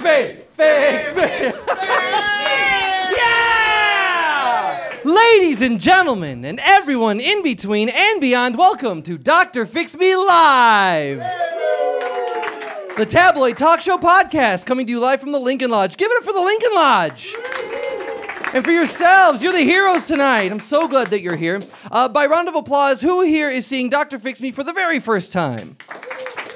Fix me! Fix me! yeah! Ladies and gentlemen, and everyone in between and beyond, welcome to Dr. Fix Me Live! The tabloid talk show podcast coming to you live from the Lincoln Lodge. Give it up for the Lincoln Lodge! And for yourselves, you're the heroes tonight. I'm so glad that you're here. Uh, by round of applause, who here is seeing Dr. Fix Me for the very first time?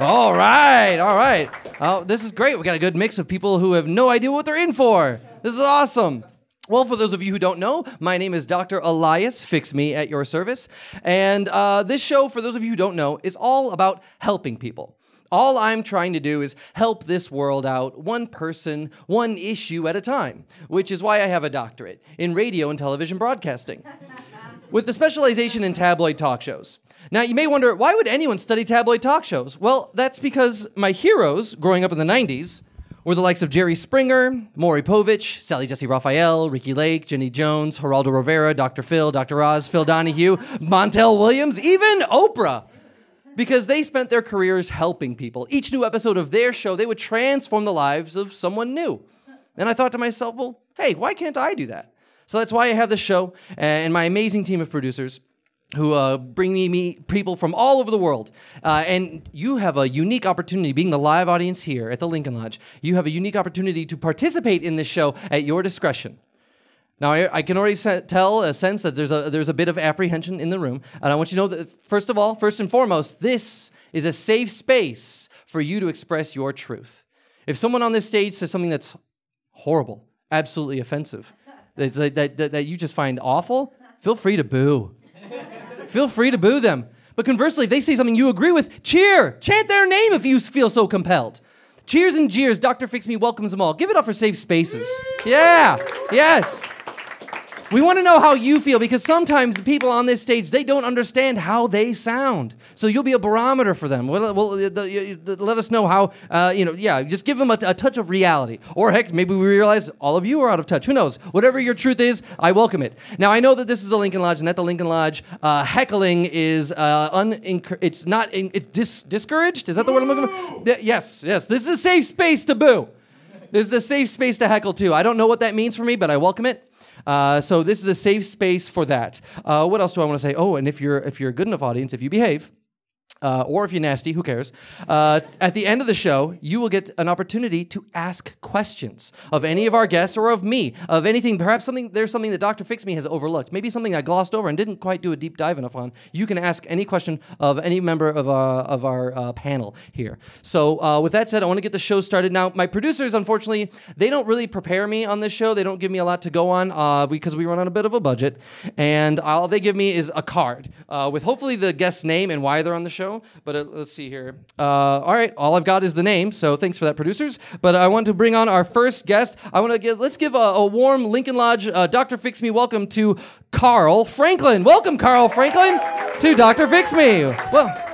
All right, all right. Oh, this is great. We got a good mix of people who have no idea what they're in for. This is awesome. Well, for those of you who don't know, my name is Dr. Elias Fix Me at your service. And uh, this show, for those of you who don't know, is all about helping people. All I'm trying to do is help this world out one person, one issue at a time, which is why I have a doctorate in radio and television broadcasting with the specialization in tabloid talk shows. Now, you may wonder, why would anyone study tabloid talk shows? Well, that's because my heroes growing up in the 90s were the likes of Jerry Springer, Maury Povich, Sally Jessy Raphael, Ricki Lake, Jenny Jones, Geraldo Rivera, Dr. Phil, Dr. Oz, Phil Donahue, Montel Williams, even Oprah because they spent their careers helping people. Each new episode of their show, they would transform the lives of someone new. And I thought to myself, well, hey, why can't I do that? So that's why I have this show and my amazing team of producers who uh, bring me, people from all over the world. Uh, and you have a unique opportunity, being the live audience here at the Lincoln Lodge, you have a unique opportunity to participate in this show at your discretion. Now, I, I can already tell a sense that there's a, there's a bit of apprehension in the room. And I want you to know that, first of all, first and foremost, this is a safe space for you to express your truth. If someone on this stage says something that's horrible, absolutely offensive, that, that, that you just find awful, feel free to boo. Feel free to boo them. But conversely, if they say something you agree with, cheer, chant their name if you feel so compelled. Cheers and jeers, Dr. Fix Me welcomes them all. Give it up for safe spaces. Yeah, yes. We want to know how you feel because sometimes the people on this stage they don't understand how they sound. So you'll be a barometer for them. Well, well the, the, the, let us know how. Uh, you know, yeah, just give them a, a, touch of reality. Or heck, maybe we realize all of you are out of touch. Who knows? Whatever your truth is, I welcome it. Now I know that this is the Lincoln Lodge, and at the Lincoln Lodge, uh, heckling is uh, un- it's not in- it's dis- discouraged. Is that the word I'm looking for? Yes, yes. This is a safe space to boo. This is a safe space to heckle too. I don't know what that means for me, but I welcome it. Uh, so this is a safe space for that. Uh, what else do I want to say? Oh, and if you're if you're a good enough audience, if you behave, uh, or if you're nasty, who cares? Uh, at the end of the show, you will get an opportunity to ask questions of any of our guests or of me, of anything, perhaps something, there's something that Dr. Fix Me has overlooked, maybe something I glossed over and didn't quite do a deep dive enough on. You can ask any question of any member of, uh, of our uh, panel here. So, uh, with that said, I want to get the show started. Now, my producers, unfortunately, they don't really prepare me on this show. They don't give me a lot to go on because we run on a bit of a budget. And all they give me is a card with hopefully the guest's name and why they're on the show show. But uh, let's see here. Uh, all right, all I've got is the name. So thanks for that, producers. But I want to bring on our first guest. I want to give let's give a, a warm Lincoln Lodge uh, Dr. Fix Me welcome to Karl Franklin. Welcome, Karl Franklin, to Dr. Fix Me. Well.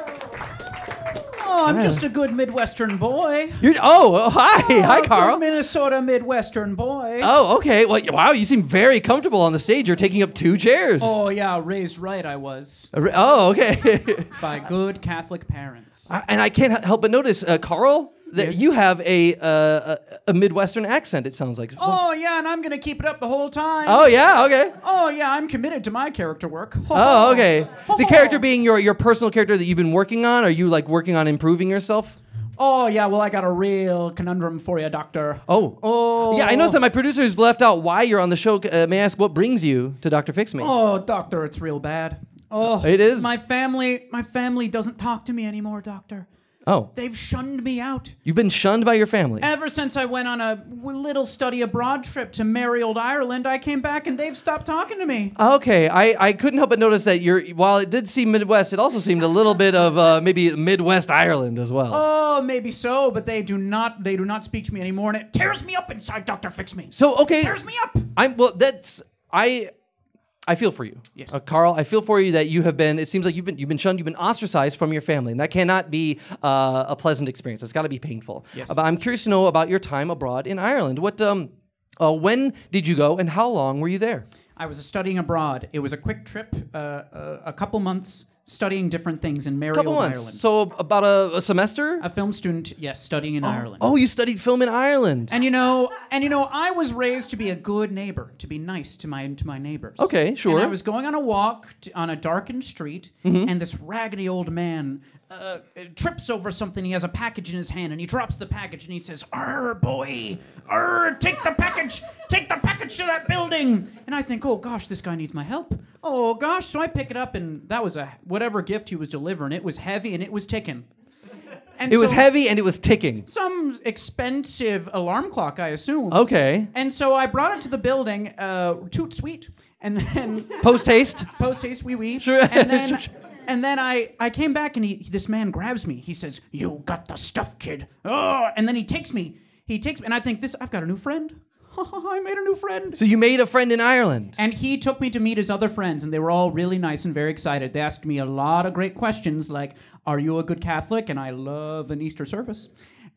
Oh, I'm just a good Midwestern boy. You're, oh, oh, hi, oh, hi, Karl. Minnesota Midwestern boy. Oh, okay. Well, wow, you seem very comfortable on the stage. You're taking up two chairs. Oh yeah, raised right I was. Oh, okay. By good Catholic parents. I, and I can't help but notice, uh, Karl that yes. you have a, uh, a Midwestern accent. It sounds like. Oh yeah, and I'm gonna keep it up the whole time. Oh yeah, okay. Oh yeah, I'm committed to my character work. Oh okay. The character being your your personal character that you've been working on. Are you like working on improving yourself? Oh yeah, well I got a real conundrum for you, Doctor. Oh. Oh. Yeah, I noticed that my producers left out why you're on the show. Uh, may I ask what brings you to Doctor Fix Me? Oh, Doctor, it's real bad. Oh, it is. My family, my family doesn't talk to me anymore, Doctor. Oh. They've shunned me out. You've been shunned by your family. Ever since I went on a little study abroad trip to merry old Ireland, I came back and they've stopped talking to me. Okay, I, I couldn't help but notice that you're while it did seem Midwest, it also seemed a little bit of uh, maybe Midwest Ireland as well. Oh, maybe so, but they do not they do not speak to me anymore, and it tears me up inside. Doctor, fix me. So okay, it tears me up. I'm well. That's I I feel for you, yes. uh, Karl. I feel for you that you have been. It seems like you've been you've been shunned, you've been ostracized from your family, and that cannot be uh, a pleasant experience. It's got to be painful. Yes. Uh, but I'm curious to know about your time abroad in Ireland. What, um, uh, when did you go, and how long were you there? I was studying abroad. It was a quick trip, uh, uh, a couple months studying different things in Mariel, couple months. Ireland. So about a, a semester. a film student, yes, studying in Ireland. Oh, you studied film in Ireland. And you know, and you know, I was raised to be a good neighbor, to be nice to my to my neighbors. Okay, sure. And I was going on a walk t- on a darkened street, Mm-hmm. and this raggedy old man uh, trips over something. He has a package in his hand, and he drops the package, and he says, "Arr, boy, arr, take the package, take the package to that building." And I think, "Oh gosh, this guy needs my help." Oh gosh, so I pick it up, and that was a whatever gift he was delivering. It was heavy, and it was ticking. And it was heavy and it was ticking. some expensive alarm clock, I assume. Okay. And so I brought it to the building, uh, toot sweet, and then Post haste. post haste wee wee. Sure. And then, Sure. And then I, I came back and he, this man grabs me. He says, "You got the stuff, kid." Oh, and then he takes me. He takes me, and I think this. I've got a new friend. I made a new friend. So you made a friend in Ireland. And he took me to meet his other friends, and they were all really nice and very excited. They asked me a lot of great questions, like, "Are you a good Catholic?" And I love an Easter service.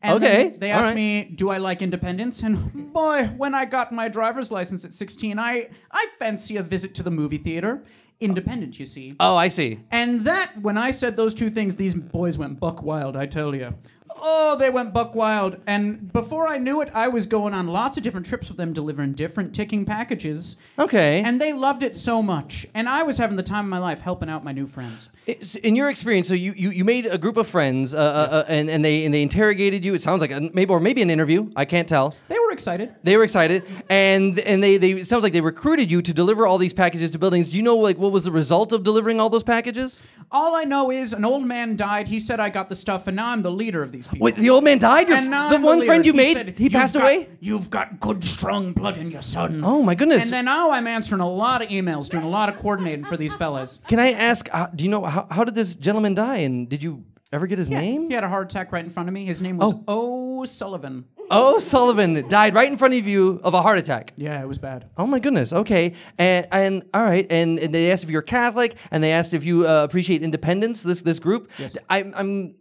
And Okay, They asked right. me, "Do I like independence?" And boy, when I got my driver's license at 16, I I fancy a visit to the movie theater. Independent, you see. Oh, I see. And that, when I said those two things, these boys went buck wild, I tell you. Oh, they went buck wild. And before I knew it, I was going on lots of different trips with them, delivering different ticking packages. Okay. And they loved it so much. And I was having the time of my life helping out my new friends. It's- in your experience, so you, you, you made a group of friends, uh, uh, uh, and, and they and they interrogated you. It sounds like a, maybe or maybe an interview. I can't tell. They were excited. They were excited, and and they, they it sounds like they recruited you to deliver all these packages to buildings. Do you know like what was the result of delivering all those packages? All I know is an old man died. He said I got the stuff, and now I'm the leader of these people. Wait, the old man died. Your, the one friend you He made, said, he passed got- away. You've got good, strong blood in your son. Oh my goodness! And then now I'm answering a lot of emails, doing a lot of coordinating for these fellas. Can I ask? Uh, do you know how, how did this gentleman die? And did you ever get his name? He had a heart attack right in front of me. His name was Oh. O. Sullivan. Oh, Sullivan died right in front of you of a heart attack. Yeah, it was bad. Oh my goodness. Okay. And and all right. And, and they asked if you're Catholic, and they asked if you uh, appreciate independence. This this group. Yes. I'm I'm.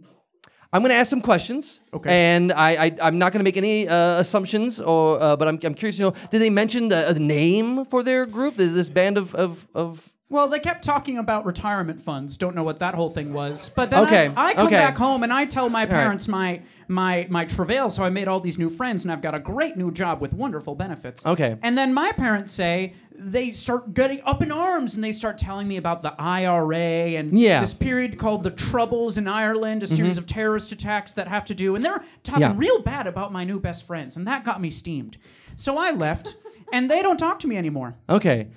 I'm going to ask some questions, Okay. and I, I I'm not going to make any uh, assumptions, or uh, but I'm, I'm curious to know. Did they mention the, the name for their group? This band of of, of Well, they kept talking about retirement funds. Don't know what that whole thing was. But then Okay, I, I come okay. back home and I tell my parents my my my travails. So I made all these new friends and I've got a great new job with wonderful benefits. Okay. And then my parents say they start getting up in arms and they start telling me about the IRA and Yeah. this period called the Troubles in Ireland, a series of terrorist attacks that have to do. And they're talking Mm-hmm. Yeah. real bad about my new best friends, and that got me steamed. So I left, and they don't talk to me anymore. okay.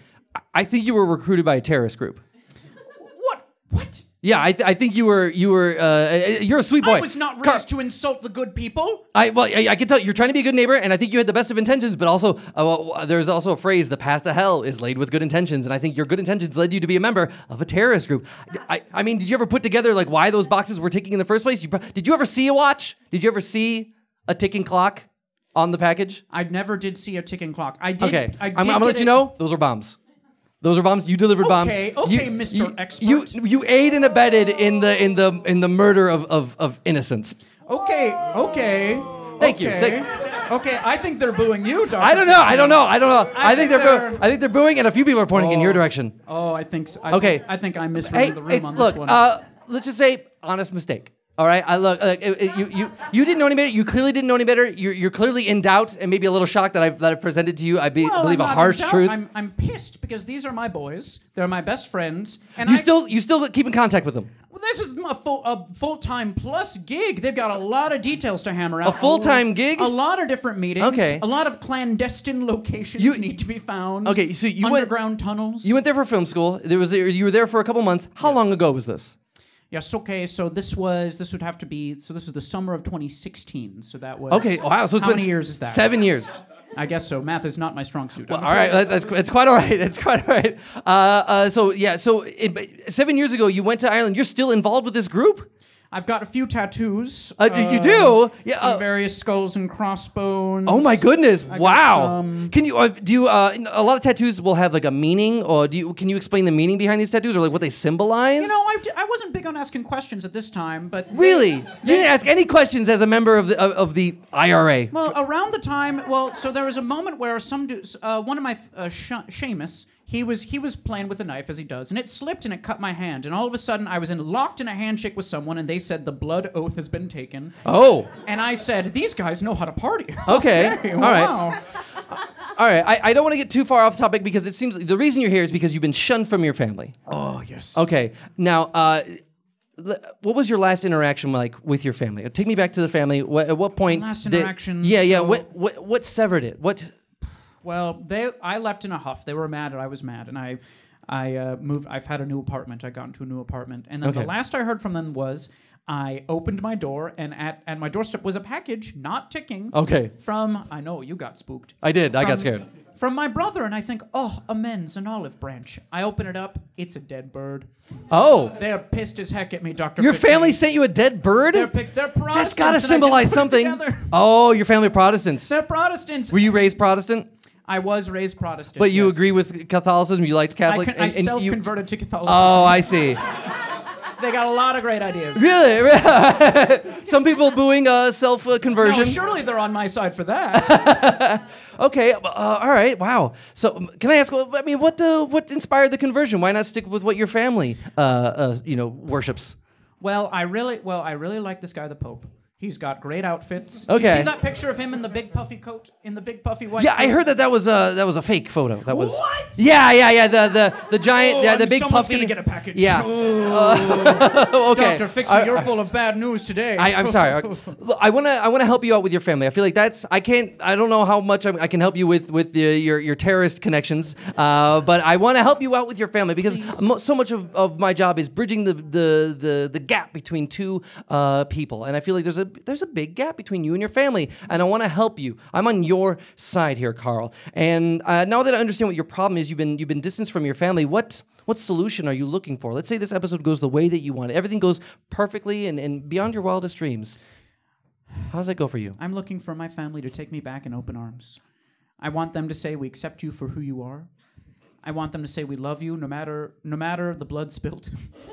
I- think you were recruited by a terrorist group. What? What? Yeah, I, th- I think you were you were uh, you're a sweet boy. I was not Car- raised to insult the good people. I well, I, I can tell you're trying to be a good neighbor, and I think you had the best of intentions. But also, uh, well, there's also a phrase: "The path to hell is laid with good intentions." And I think your good intentions led you to be a member of a terrorist group. I, I mean, did you ever put together like why those boxes were ticking in the first place? You, did you ever see a watch? Did you ever see a ticking clock on the package? I never did see a ticking clock. I did. Okay, I I'm, I'm gonna let you know those are bombs. Those are bombs. You delivered bombs. Okay, You- okay, Mr. you- Expert. You you aid and abetted in the in the in the murder of of, of innocents. Okay, okay. Thank you, okay. thank- okay, I think they're booing you, Doctor. I don't know. I don't know. I don't know. I, I think, think they're, they're- boo- I think they're booing, and a few people are pointing in your Oh. direction. Oh, I think. So. I Okay. Think, I think I misread Hey, the room it's, on look. this one. Uh, let's just say honest mistake. All right. I look. It- it- you you you didn't know any better. You clearly didn't know any better. You're, you're clearly in doubt and maybe a little shocked that I've that I've presented to you. I be, Well, believe I'm a harsh truth. I'm, I'm pissed because these are my boys. They're my best friends, and you I, still you still keep in contact with them. Well, this is a full a full time plus gig. They've got a lot of details to hammer out. A full-time gig? A lot of different meetings. Okay. A lot of clandestine locations You- need to be found. Okay, so you went- underground tunnels. You went there for film school. There was you were there for a couple months. How long ago was this? Yes. Okay. So this was this would have to be. So this was the summer of 2016. So that was. Okay. Wow. So it's how been many years is that? Seven years. I guess so. Math is not my strong suit. I'm All right, that's, that's it's quite all right. It's quite all right. Uh, uh, so yeah, so it, seven years ago you went to Ireland. You're still involved with this group? I've got a few tattoos. Uh, do- you do? Yeah. Some uh, various skulls and crossbones. oh my goodness! got Wow. Can you uh, do you, uh, a lot of tattoos will have like a meaning, or do you can you explain the meaning behind these tattoos, or like what they symbolize? You know, I wasn't big on asking questions at this time, but they- really, you didn't ask any questions as a member of the of, of the IRA. Well, around the time, well, so there was a moment where some dude, uh, one of my, uh, Seamus, he was he was playing with a knife as he does, and it slipped and it cut my hand. And all of a sudden, I was in locked in a handshake with someone, and they said the blood oath has been taken. Oh, And I said, "These guys know how to party." Okay, Okay, all right. wow. all right. I, I don't want to get too far off topic because it seems the reason you're here is because you've been shunned from your family. Oh yes. Okay. Now, uh, what was your last interaction like with your family? Take me back to the family. What, at what point? Last did- interaction, yeah, yeah. so- What, what, what severed it? What? Well, they I left in a huff. They were mad, and I was mad, and I I uh, moved. I've had a new apartment. I got into a new apartment, and then Okay. the last I heard from them was I opened my door, and at at my doorstep was a package, not ticking. Okay. From I know you got spooked. I did. I got scared. From my brother, and I think, oh, amends, an olive branch. I open it up, it's a dead bird. Oh, They're pissed as heck at me, Doctor. your family sent you a dead bird? They're, pissed. they're Protestants. That's got to and I didn't symbolize something. Oh, your family are Protestants. They're Protestants. Were you raised Protestant? I was raised Protestant. But you yes. agree with Catholicism? You liked I, Catholic? con- I and- and you- self-converted to Catholicism. Oh, I see. They got a lot of great ideas. Really? Some people booing uh, self uh, No, conversion. surely they're on my side for that. Okay, uh, all right, wow. So, um, can I ask? I mean, what uh, what inspired the conversion? Why not stick with what your family, uh, uh, you know, worships? well, I really, well, I really like this guy, the Pope. He's got great outfits. Okay. Do you see that picture of him in the big puffy coat, in the big puffy white? Yeah, I heard that that was a that was a fake photo. That was What? Yeah, yeah, yeah. The the the giant, Oh, yeah, the I'm- big someone's puffy. gonna get a package. Yeah. Oh, okay. Doctor, fix me. I- You're full of bad news today. I, I'm sorry. Look, I want to. I want to help you out with your family. I feel like that's. I can't. I don't know how much I, I can help you with with the, your your terrorist connections. Uh, but I want to help you out with your family because mo- so much of, of my job is bridging the the the, the gap between two uh, people, and I feel like there's a there's a big gap between you and your family, and I want to help you. I'm on your side here, Karl. And uh, now that I understand what your problem is, you've been you've been distanced from your family. What what solution are you looking for? Let's say this episode goes the way that you want. Everything goes perfectly and, and beyond your wildest dreams. How does that go for you? I'm looking for my family to take me back in open arms. I want them to say we accept you for who you are. I want them to say we love you no matter no matter the blood spilled.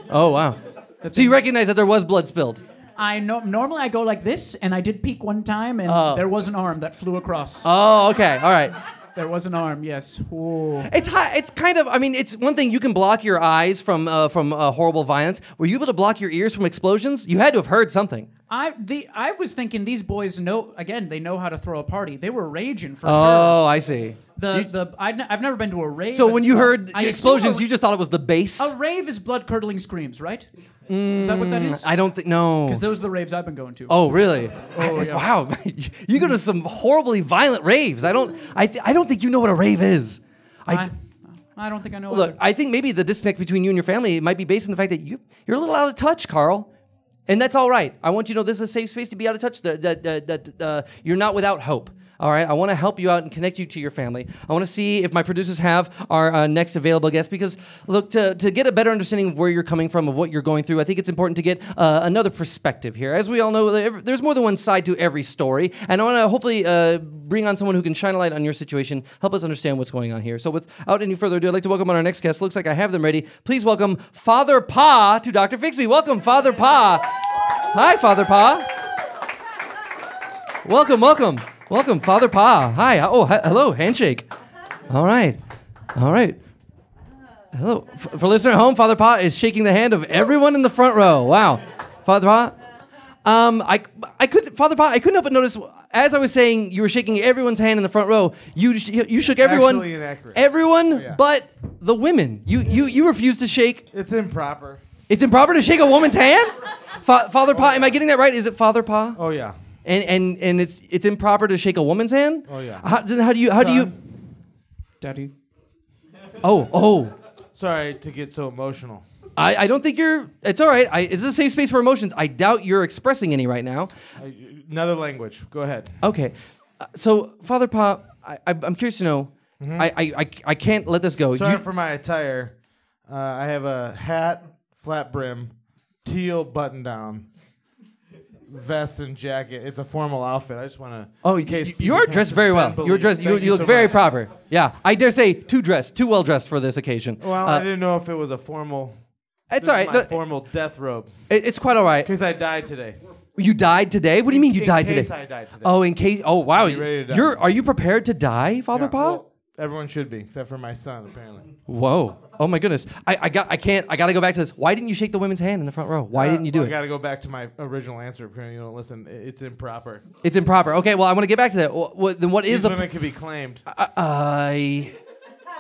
Oh wow! So you recognize that there was blood spilled? I know normally I go like this and I did peek one time and Oh. there was an arm that flew across. Oh, okay, all right. there was an arm, yes. Ooh. It's hi- it's kind of. I mean, it's one thing you can block your eyes from uh, from uh, horrible violence. Were you able to block your ears from explosions? You had to have heard something. I the I was thinking these boys know again they know how to throw a party. They were raging for sure. Oh, I see. The the I'd, n- I've never been to a rave. So when you heard I assume explosions, a, you just thought it was the bass. a rave is blood curdling screams, right? Is that what that is? Mm, I don't think no. Because those are the raves I've been going to. Oh, really? Oh, I- yeah. Wow, you go to some horribly violent raves. I don't. I, th- I don't think you know what a rave is. I, I, I don't think I know. look. either. I think maybe the disconnect between you and your family might be based on the fact that you you're a little out of touch, Karl. And that's all right. I want you to know this is a safe space to be out of touch. That that that, that uh, you're not without hope. All right. I want to help you out and connect you to your family. I want to see if my producers have our uh, next available guest because look to to get a better understanding of where you're coming from, of what you're going through. I think it's important to get uh, another perspective here. As we all know, there's more than one side to every story, and I want to hopefully uh, bring on someone who can shine a light on your situation, help us understand what's going on here. So, without any further ado, I'd like to welcome on our next guest. Looks like I have them ready. Please welcome Father Pa to Dr. Fix Me. Welcome, Father Pa. Hi, Father Pa. Welcome, welcome, welcome, Father Pa. Hi. Oh, he- hello. Handshake. All right. All right. Hello. F- for listener at home, Father Pa is shaking the hand of everyone in the front row. Wow. Father Pa. Um, I, I could, Father Pa, I couldn't help but notice as I was saying you were shaking everyone's hand in the front row. You, sh- you shook everyone, Actually inaccurate. everyone, yeah. but the women. You, you, you refused to shake. It's improper. It's improper to shake a woman's hand. Fa- Father Pa, am I getting that right? Is it Father Pa? Oh yeah. And and and it's it's improper to shake a woman's hand. Oh, yeah. How, then how do you how do you? Daddy. Oh oh. Sorry to get so emotional. I, I don't think you're. It's all right. I, it's a safe space for emotions. I doubt you're expressing any right now. I, another language. Go ahead. Okay. Uh, so Father Pa, I, I, I'm curious to know. I, I, I I can't let this go. Sorry You- for my attire. Uh, I have a hat, flat brim, teal button down, vest and jacket. It's a formal outfit. I just want to. oh, in case you, are dressed very well. suspend You're belief. dressed. You, you look so very much. proper. Yeah, I dare say too dressed, too well dressed for this occasion. Well, Uh, I didn't know if it was a formal. it's all right. My No, formal death robe. it- it's quite all right. Because I died today. You died today. What do you mean you died today? I died today. Oh, in case. Oh, wow. Are you ready to die? You're. Are you prepared to die, Father Yeah, Pa? well, Everyone should be, except for my son, apparently. Whoa. Oh my goodness. I, I got I can't I gotta go back to this. Why didn't you shake the women's hand in the front row? Why Uh, didn't you do well, I got to go back to my original answer. Apparently, you don't listen. It's improper. It's improper. Okay, well I want to get back to that. Wh- what- then what is These the women can be claimed. I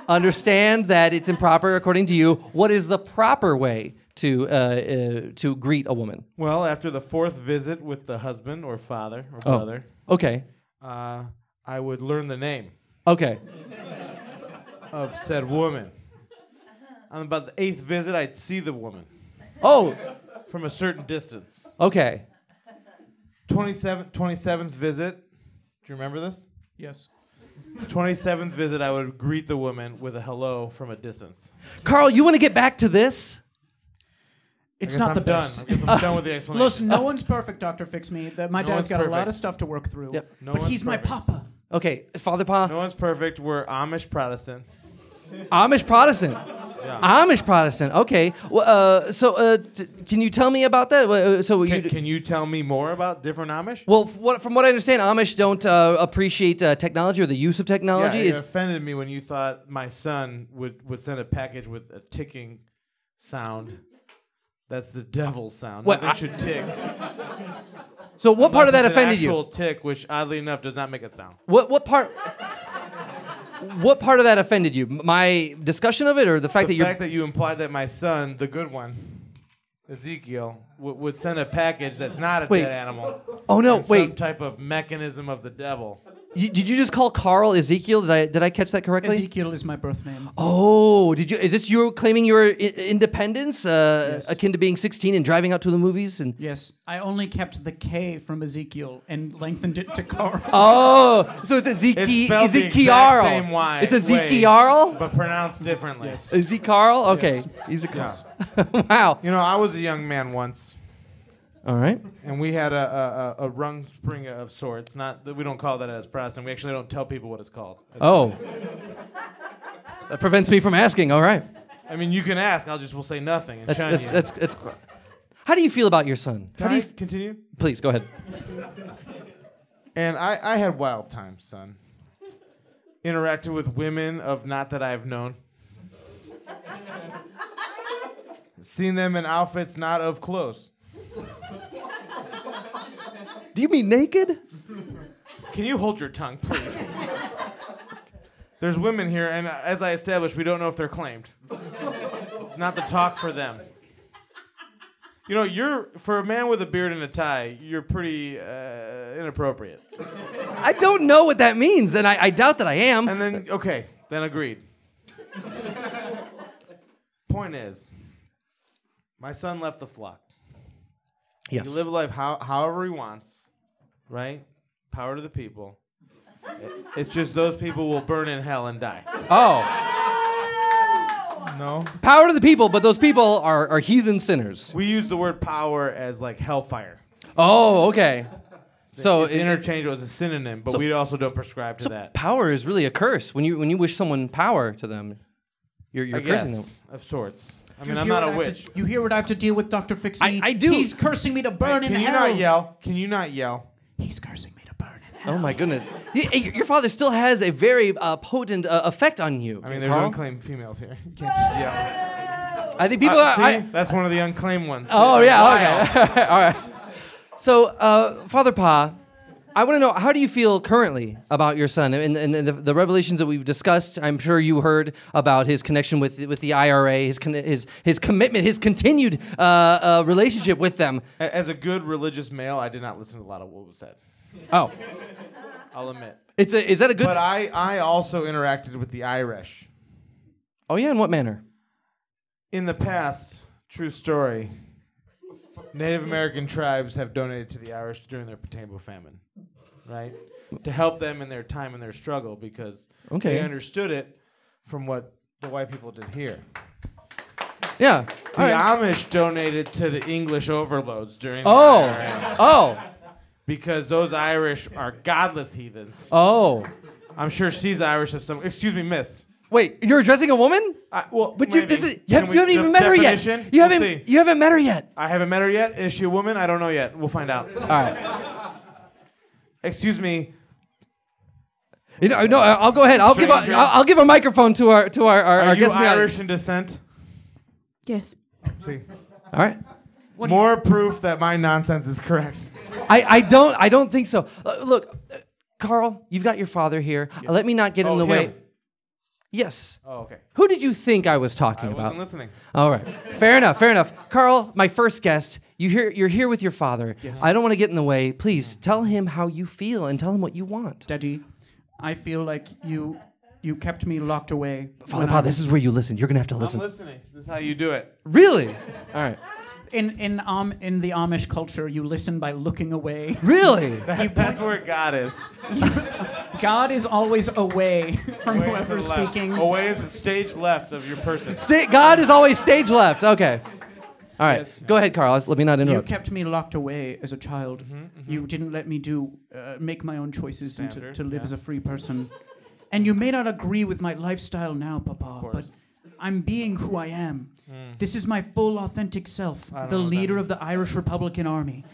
understand that it's improper according to you. What is the proper way to uh, uh, to greet a woman? Well, after the fourth visit with the husband or father or Oh. brother, Okay. uh, I would learn the name Okay. of said woman. On about the eighth visit, I'd see the woman Oh. from a certain distance. Okay. 27th, 27th visit. Do you remember this? Yes. 27th visit, I would greet the woman with a hello from a distance. Karl, you want to get back to this? It's I guess not I'm the done. best. I guess I'm done with the explanation. Listen, no one's perfect, Doctor Fix Me. That my No dad's one's got a lot perfect. of stuff to work through. Yep. No but one's he's my perfect. papa. Okay, Father Pa, No one's perfect. We're Amish Protestant. Amish Protestant. Yeah. Amish Protestant. Okay. Well, uh, so, uh, t- can you tell me about that? Uh, So Can, you. can you tell me more about different Amish? well, f- what, from what I understand, Amish don't uh, appreciate uh, technology or the use of technology. Yeah, it is offended me when you thought my son would, would send a package with a ticking sound. That's the devil's sound. What, Nothing I- should tick. so. What part of that it's an offended you? actual tick, which oddly enough does not make a sound. What what part? what part of that offended you? My discussion of it, or the fact the that you're? fact that you implied that my son, the good one, Ezekiel, w- would send a package that's not a Wait. dead animal. oh no! and Some Wait. type of mechanism of the devil. You, did you just call Karl Ezekiel? Did I did I catch that correctly? Ezekiel is my birth name. Oh, did you? Is this you claiming your I- independence, uh, Yes. akin to being 16 and driving out to the movies? And Yes, I only kept the K from Ezekiel and lengthened it to Karl. oh, so it's Ezekiel. It's spelled the exact Ezekiel. same way, It's way, Ezekiel. but pronounced differently. Yes. Ezekiel. Okay. Yes. Ezekiel. wow. You know, I was a young man once, All right. and we had a, a, a, a rung spring of sorts. Not that we don't call that as Protestant. We actually don't tell people what it's called. Oh. that prevents me from asking. All right. I mean, you can ask. I'll just will say nothing and That's that's, you. that's that's. How do you feel about your son? Can How do I you? f- continue? Please go ahead. And I, I had wild times, son. Interacted with women of not that I've known. Seen them in outfits not of clothes. Do you mean naked? Can you hold your tongue, please? There's women here, and as I established, we don't know if they're claimed. It's not the talk for them. You know, you're for a man with a beard and a tie, you're pretty uh, inappropriate. I don't know what that means, and I, I doubt that I am. And then, okay, then agreed. Point is, my son left the flock. Yes. He live life how, however he wants, right? Power to the people. It- it's just those people will burn in hell and die. oh, No. power to the people, but those people are, are heathen sinners. We use the word power as like hellfire. Oh, okay. So it's it- interchangeable as a synonym, but So- we also don't prescribe to that. power is really a curse. When you when you wish someone power to them, you're, you're I guess, cursing them. of sorts. I mean, I'm not what a I have witch. to- you hear what I have to deal with, Doctor Fix I- Me? I do. He's cursing me to burn in Can you hell. not yell? Can you not yell? He's cursing me to burn in hell. Oh my goodness. Y- y- your father still has a very uh, potent uh, effect on you. I mean, there's Karl. unclaimed females here. You can't just yell. I think people Uh, are. see? I- That's one of the unclaimed ones. oh Wow. yeah. Okay. All right. So, uh, Father Pa, I want to know how do you feel currently about your son and, and, the, the revelations that we've discussed. I'm sure you heard about his connection with with the IRA, his con- his his commitment, his continued uh, uh, relationship with them. As a good religious male, I did not listen to a lot of what was said. Oh, I'll admit. it's a, is that a good? But I, I also interacted with the Irish. oh yeah, in what manner? In the past, true story, Native American tribes have donated to the Irish during their Potambo famine, right? To help them in their time and their struggle because Okay. they understood it from what the white people did here. Yeah. The right. Amish donated to the English overloads during the Oh. Oh. because those Irish are godless heathens. Oh. I'm sure she's Irish of some. Excuse me, Miss. Wait, you're addressing a woman? I, well, But you, this is, you, have, we- you haven't even met her yet. You haven't. see. You haven't met her yet. I haven't met her yet. Is she a woman? I don't know yet. We'll find out. All right. Excuse me. You know, no, I'll go ahead. I'll give a, Stranger. I'll, I'll give a microphone to our to our our, Are our you guest in the. Irish in descent? Yes. See, All right. more proof that my nonsense is correct. I, I don't I don't think so. Uh, look, uh, Karl, you've got your father here. Uh, let me not get in Oh, the way. Yes. Oh, okay. Who did you think I was I talking wasn't about? listening. All right. Fair enough. Fair enough. Karl, my first guest, you here you're here with your father. Yes. I don't want to get in the way. Please tell him how you feel and tell him what you want. Daddy, I feel like you you kept me locked away. Father I was- this is where you listen. You're gonna have to listen. I'm listening. This is how you do it. Really? All right. In in um in the Amish culture, you listen by looking away. Really? That- that's where God is. God is always away from Away whoever's speaking. Away to stage left of your person. Sta- God is always stage left. Okay. All right. Yes. Go ahead, Karl. Let me not interrupt. You kept me locked away as a child. Mm-hmm, You didn't let me do uh, make my own choices and to, to live yeah. as a free person. And you may not agree with my lifestyle now, Papa, but. I'm being who I am. Mm-hmm. This is my full authentic self, the know what that leader of the Irish Republican Army.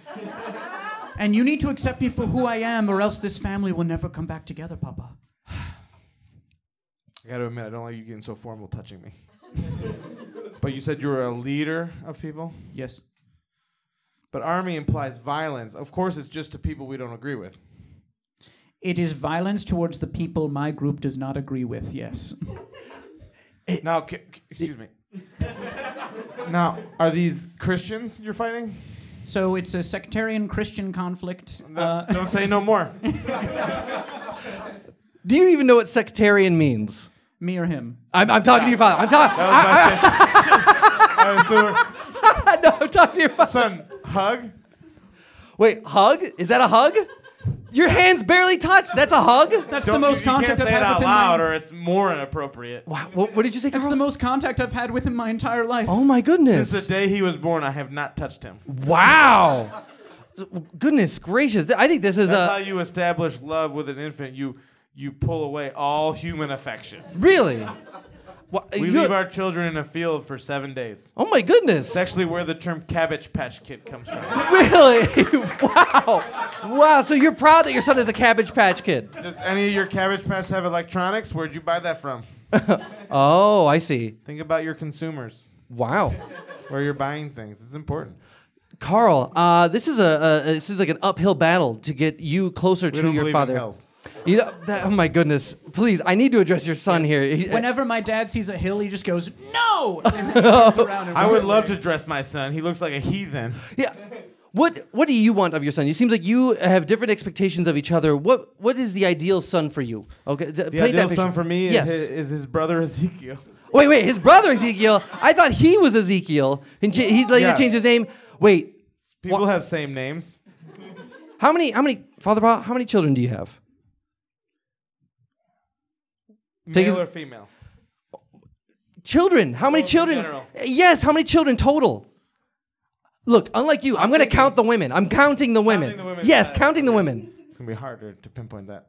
and you need to accept me for who I am, or else this family will never come back together, Papa. I gotta admit, I don't like you getting so formal touching me. but you said you were a leader of people? Yes. But army implies violence. Of course, it's just to people we don't agree with. It is violence towards the people my group does not agree with, yes. Now, c- c- excuse me. now, are these Christians you're fighting? So it's a sectarian Christian conflict. No, Uh, don't say no more. Do you even know what sectarian means? me or him? I'm, I'm talking to your father. I'm talking. That was my All right, so, no, I'm talking to your father. son, hug. Wait, hug? Is that a hug? Your hands barely touch. That's a hug. That's Don't- the most you, you contact can't I've say had it out with loud, my- or it's more inappropriate. Wow. What, what did you say, That's Karl? the most contact I've had with him my entire life. oh my goodness! Since the day he was born, I have not touched him. Wow. Goodness gracious. I think this is That's how you establish love with an infant. You you pull away all human affection. really. Wha- We leave our children in a field for seven days. oh my goodness. It's actually where the term Cabbage Patch Kid comes from. Really? wow. Wow. So you're proud that your son is a Cabbage Patch Kid. Does any of your Cabbage Patch have electronics? Where'd you buy that from? Oh, I see. Think about your consumers, Wow. where you're buying things. It's important. Karl, uh, this is a, a this is like an uphill battle to get you closer We to your father. In health. You know, that, oh my goodness! Please, I need to address your son here. He- uh, Whenever my dad sees a hill, he just goes, "No!" and then turns and I runs would love to dress my son. He looks like a heathen. yeah. What What do you want of your son? It seems like you have different expectations of each other. What What is the ideal son for you? Okay, d- The paint that ideal picture. son for me is, Yes. his, is his brother Ezekiel. Wait, wait. His brother Ezekiel. I thought he was Ezekiel, and ch- he later Yeah. changed his name. Wait, People Wha- have same names. how many? How many? Father Bob, how many children do you have? Take Male his- or female? Children. How many children? Yes. How many children total? Look, unlike you, I'm, going to thinking- count the women. I'm counting the women. Counting the women, Yes, counting the women. It's gonna be harder to pinpoint that.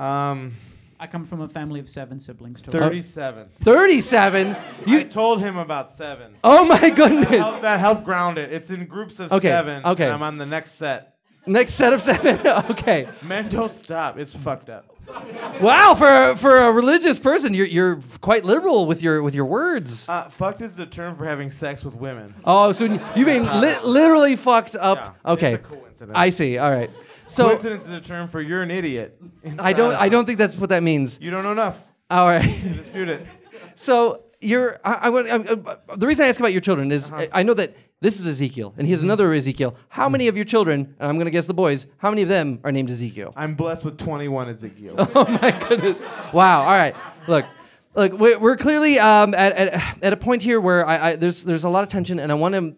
Um, I come from a family of seven siblings. Total. thirty-seven. 37. I You. told him about seven. Oh my goodness. Help, that helped ground it. It's in groups of Okay, seven. okay. and I'm on the next set. Next set of seven. okay. Men don't stop. It's fucked up. Wow, for for a religious person, you're you're quite liberal with your with your words. Uh, fucked is the term for having sex with women. Oh, so you mean li- literally fucked up? Yeah, okay. It's a coincidence. I see. All right. So coincidence is a term for you're an idiot. I don't I don't think that's what that means. You don't know enough. All right. Dispute it. So you're. I, I, I, I- the reason I ask about your children is Uh-huh. I, I know that this is Ezekiel and he Mm-hmm. has another Ezekiel. How many of your children? And I'm going to guess the boys. How many of them are named Ezekiel? I'm blessed with 21 Ezekiel. oh my goodness! Wow. All right. Look. Look, we're, we're clearly um, at, at, at a point here where I, I there's there's a lot of tension, and I want to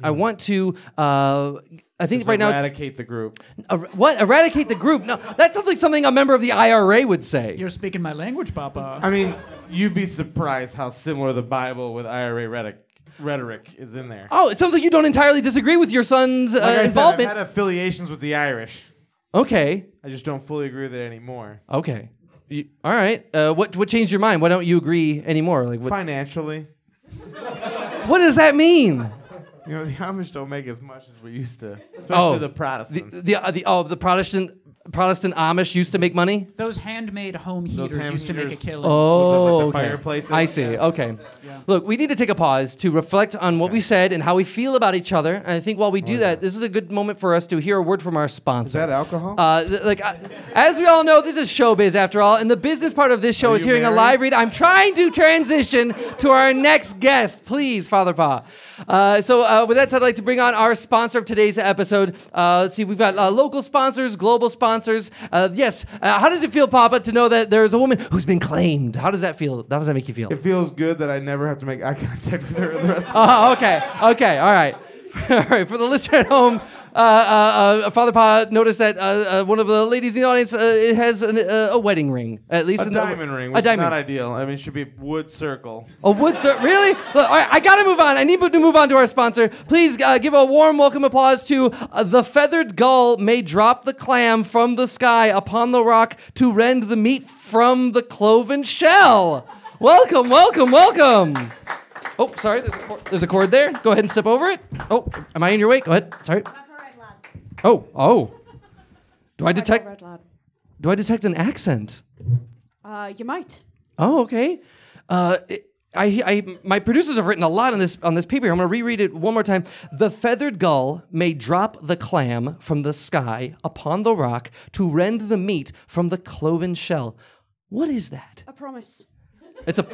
I want to uh, I think right now eradicate the group. er, what eradicate the group. No, that sounds like something a member of the IRA would say. You're speaking my language, Papa. I mean, you'd be surprised how similar the Bible with IRA rhetoric, rhetoric is in there. Oh, it sounds like you don't entirely disagree with your son's uh, Like I said, I've had affiliations with the Irish. okay. I just don't fully agree with it anymore. Okay. You, all right. Uh, what what changed your mind? Why don't you agree anymore? Like what? Financially, What does that mean? you know, the Amish don't make as much as we used to, especially Oh, the The the, uh, the oh the Protestant Protestant Amish used to make money? Those handmade home heaters hand used to make a heaters. killing. Oh, the okay. fireplaces? I see. Okay. Look, we need to take a pause to reflect on what we said and how we feel about each other. And I think while we do that, this is a good moment for us to hear a word from our sponsor. Is that alcohol? Uh, th- like, uh, as we all know, this is showbiz after all, and the business part of this show Are is you hearing a married? live read. I'm trying to transition to our next guest, please, Father Pa. Uh, so, uh, with that said, I'd like to bring on our sponsor of today's episode. Uh, let's see, we've got uh, local sponsors, global sponsors. Uh, yes, uh, how does it feel, Papa, to know that there's a woman who's been claimed? How does that feel? How does that make you feel? it feels good that I never have to make eye contact with her the rest of Oh, okay, okay, all right. All right, for the listener at home, uh, uh, uh, Father Pa noticed that uh, uh, one of the ladies in the audience uh, it has an, uh, a wedding ring, at least A diamond ring, a which is diamond, not ideal. I mean, it should be wood circle. a wood circle, Really? Look, all right, I gotta move on. I need to move on to our sponsor. Please uh, give a warm welcome applause to uh, the feathered gull may drop the clam from the sky upon the rock to rend the meat from the cloven shell. Welcome, welcome, welcome. Oh, sorry, there's a, cord, there's a cord there. Go ahead and step over it. Oh, am I in your way? Go ahead. Sorry. That's all right, lad. Oh, oh. Do I detect? all right, lad. Do I detect an accent? Uh, you might. Oh, okay. Uh, it- I, I, my producers have written a lot on this on this paper. I'm going to reread it one more time. The feathered gull may drop the clam from the sky upon the rock to rend the meat from the cloven shell. What is that? A promise. It's a,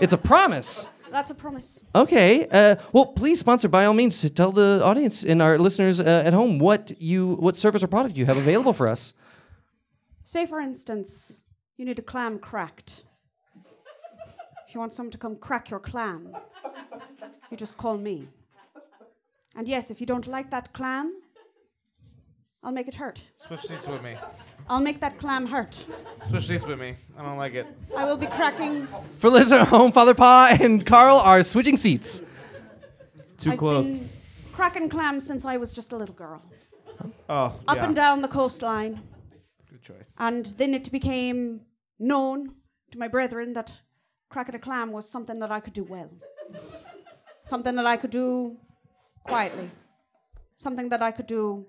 it's a promise. That's a promise. Okay. Uh, well, please sponsor by all means to tell the audience and our listeners uh, at home what you what service or product you have available for us. Say, for instance, you need a clam cracked. If you want someone to come crack your clam, you just call me. And yes, if you don't like that clam, I'll make it hurt. Switch seats with me. I'll make that clam hurt. Switch seats with me. I don't like it. I will be cracking. For listener at home, Father Pa and Karl are switching seats. Too I've close. been cracking clams since I was just a little girl. Oh, Up yeah. and down the coastline. Good choice. And then it became known to my brethren that cracking a clam was something that I could do well. something that I could do quietly. Something that I could do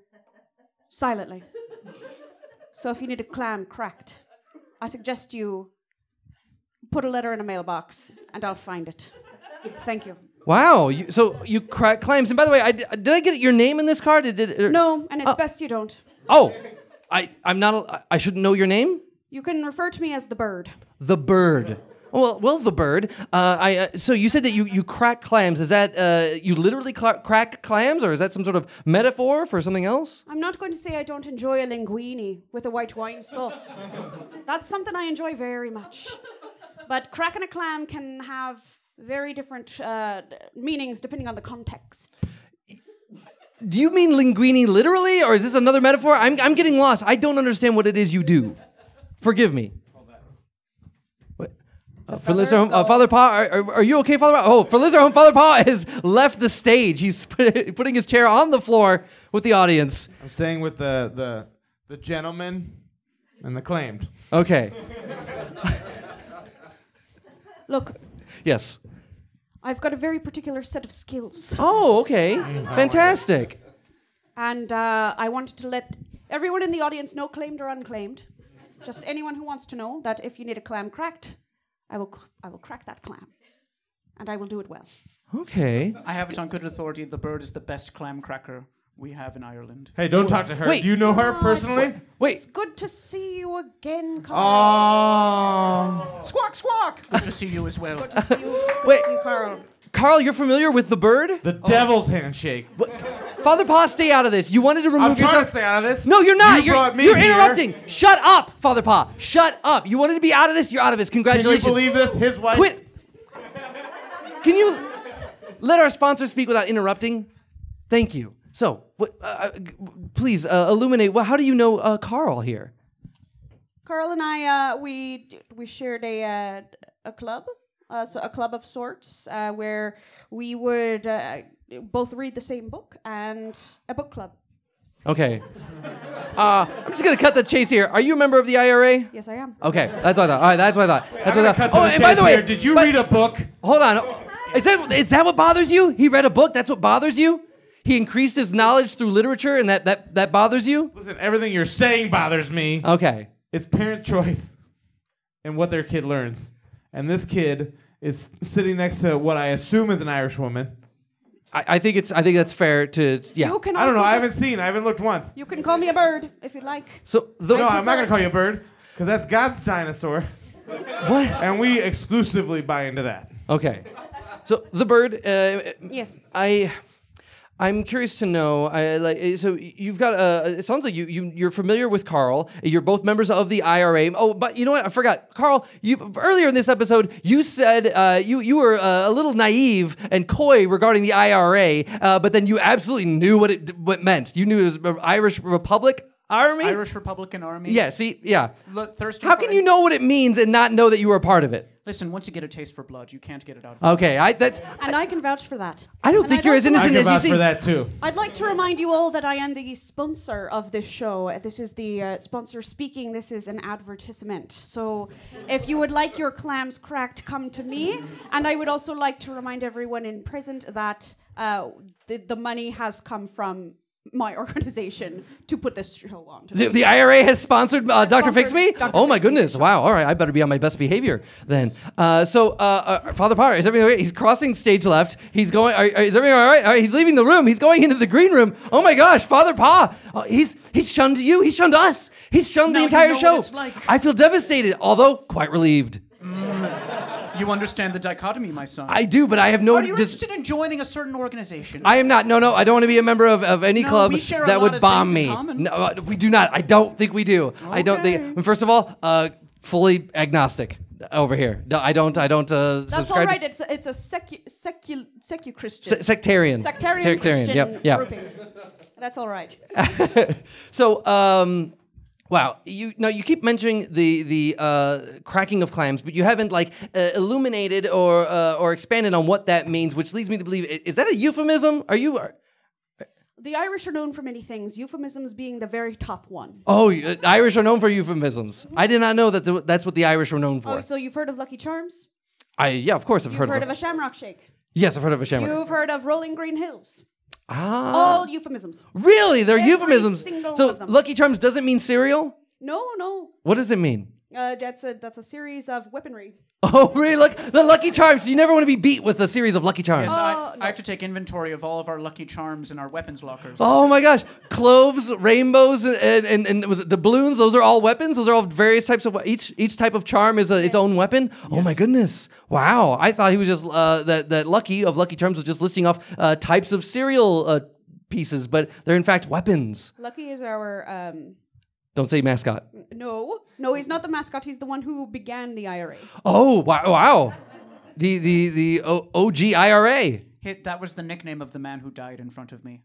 silently. So if you need a clam cracked, I suggest you put a letter in a mailbox and I'll find it. Thank you. Wow. You, so you crack claims. And by the way, I, did I get your name in this card? Did, did, No, and it's Oh. best you don't. Oh, I, I'm not. a- I shouldn't know your name. You can refer to me as the bird. The bird. Well, well, the bird. Uh, I. Uh, so you said that you, you crack clams. Is that uh, you literally crack clams, or is that some sort of metaphor for something else? I'm not going to say I don't enjoy a linguine with a white wine sauce. That's something I enjoy very much. But cracking a clam can have very different uh, meanings depending on the context. Do you mean linguine literally, or is this another metaphor? I'm I'm getting lost. I don't understand what it is you do. Forgive me. What? Uh, for listener, home, uh. Father Pa, are, are, are you okay, Father Pa? Oh, for listener, home, Father Pa has left the stage. He's putting his chair on the floor with the audience. I'm staying with the the the gentleman and the claimed. Okay. Look, Yes. I've got a very particular set of skills. Oh, okay. Fantastic. And uh, I wanted to let everyone in the audience know, claimed or unclaimed, just anyone who wants to know, that if you need a clam cracked, I will, cl- I will crack that clam. And I will do it well. Okay. I have it on good authority. The bird is the best clam cracker we have in Ireland. Hey, don't talk to her. Wait. Do you know her oh, personally? Wait. It's good to see you again, Karl. Oh. Squawk, squawk! Good to see you as well. Good to see you, good Wait. to see you, Karl. Karl, you're familiar with the bird? The devil's handshake. Father Pa, stay out of this. You wanted to remove I'm trying yourself. to stay out of this. No, you're not. You are brought me you're here. interrupting. Shut up, Father Pa. Shut up. You wanted to be out of this. You're out of this. Congratulations. Can you Congratulations. believe this? His wife. Quit. Can you let our sponsor speak without interrupting? Thank you. So, what, uh, uh, g- please uh, illuminate. Well, how do you know uh, Karl here? Karl and I, uh, we we shared a uh, a club, uh, so a club of sorts, uh, where we would uh, both read the same book and a book club. Okay. Uh, I'm just gonna cut the chase here. Are you a member of the IRA? Yes, I am. Okay, that's what I thought. All right, that's what I thought. That's I'm what I thought. cut to oh, the and by the way, here. Did you read a book? Hold on. Is that is that what bothers you? He read a book. That's what bothers you. he increased his knowledge through literature, and that that that bothers you? Listen, everything you're saying bothers me. Okay. It's parent choice and what their kid learns. And this kid is sitting next to what I assume is an Irish woman. I, I think it's I think that's fair to yeah. You can I don't know. I haven't seen. I haven't looked once. You can call me a bird if you'd like. So the No, I I'm not gonna call you a bird because that's God's dinosaur, what? and we exclusively buy into that. Okay. So the bird. Uh, Yes. I. I'm curious to know. I, like, so you've got. Uh, it sounds like you, you you're familiar with Karl. You're both members of the IRA. Oh, but you know what? I forgot, Karl. You earlier in this episode, you said uh, you you were uh, a little naive and coy regarding the IRA, uh, but then you absolutely knew what it what it meant. You knew it was Irish Republic Army. Irish Republican Army. Yeah. See. Yeah. Lo- thirsty How can you know what it means and not know that you were a part of it? Listen, once you get a taste for blood, you can't get it out. of Okay. I that's. And I can vouch for that. I don't And think I'd you're as also I innocent can as you vouch seem. for that too. I'd like to remind you all that I am the sponsor of this show. This is the uh, sponsor speaking. This is an advertisement. So, if you would like your clams cracked, come to me. And I would also like to remind everyone in present that uh, the, the money has come from my organization to put this show on. The, the IRA has sponsored uh, Dr. Fix Me? Dr. Oh my Fix Me. goodness. Wow. All right. I better be on my best behavior then. Uh, so, uh, uh, Father Potter, is everything okay? He's crossing stage left. He's going, are, is everything all right? All right? He's leaving the room. He's going into the green room. Oh my gosh. Father Pa. Oh, he's, he's shunned you. He's shunned us. He's shunned Now the entire show. like. I feel devastated, although quite relieved. You understand the dichotomy, my son. I do, but I have no. Are you dis- interested in joining a certain organization? I am not. No, no. I don't want to be a member of, of any No, club we share a that lot would of bomb things in me. common. No, uh, we do not. I don't think we do. I don't think. First of all, uh, fully agnostic over here. No, I don't. I don't uh, That's subscribe. all right. It's a, it's a secu, secu, secu Christian. Se- sectarian. sectarian, Sectarian. Christian Yep. Yeah. grouping. That's all right. So, um, wow, you no, you keep mentioning the the uh, cracking of clams, but you haven't like uh, illuminated or uh, or expanded on what that means, which leads me to believe is that a euphemism? Are you? Are, The Irish are known for many things, euphemisms being the very top one. oh, you- Irish are known for euphemisms. I did not know that the, that's what the Irish were known for. Oh, so you've heard of Lucky Charms? I yeah, of course I've You've heard, heard, of of a Shamrock Shake? Yes, I've heard of a shamrock. You've heard of Rolling Green Hills? Ah, All euphemisms. really? They're Every euphemisms. So. Lucky Charms doesn't mean cereal. No, no. What does it mean? Uh, that's a that's a series of weaponry. Oh, really? Look, the Lucky Charms. You never want to be beat with a series of Lucky Charms. Yes, Oh, I. I have to take inventory of all of our lucky charms in our weapons lockers. Oh my gosh, cloves, rainbows, and, and, and, and was it the balloons? Those are all weapons. Those are all various types of each each type of charm is a, its own weapon. Oh my goodness! Wow, I thought he was just uh, that that Lucky of Lucky Charms was just listing off uh, types of cereal uh, pieces, but they're in fact weapons. Lucky is our um, Don't say mascot. no, no. He's not the mascot. He's the one who began the IRA. Oh wow! Wow, the the the o- OG IRA. Hit, that was the nickname of the man who died in front of me.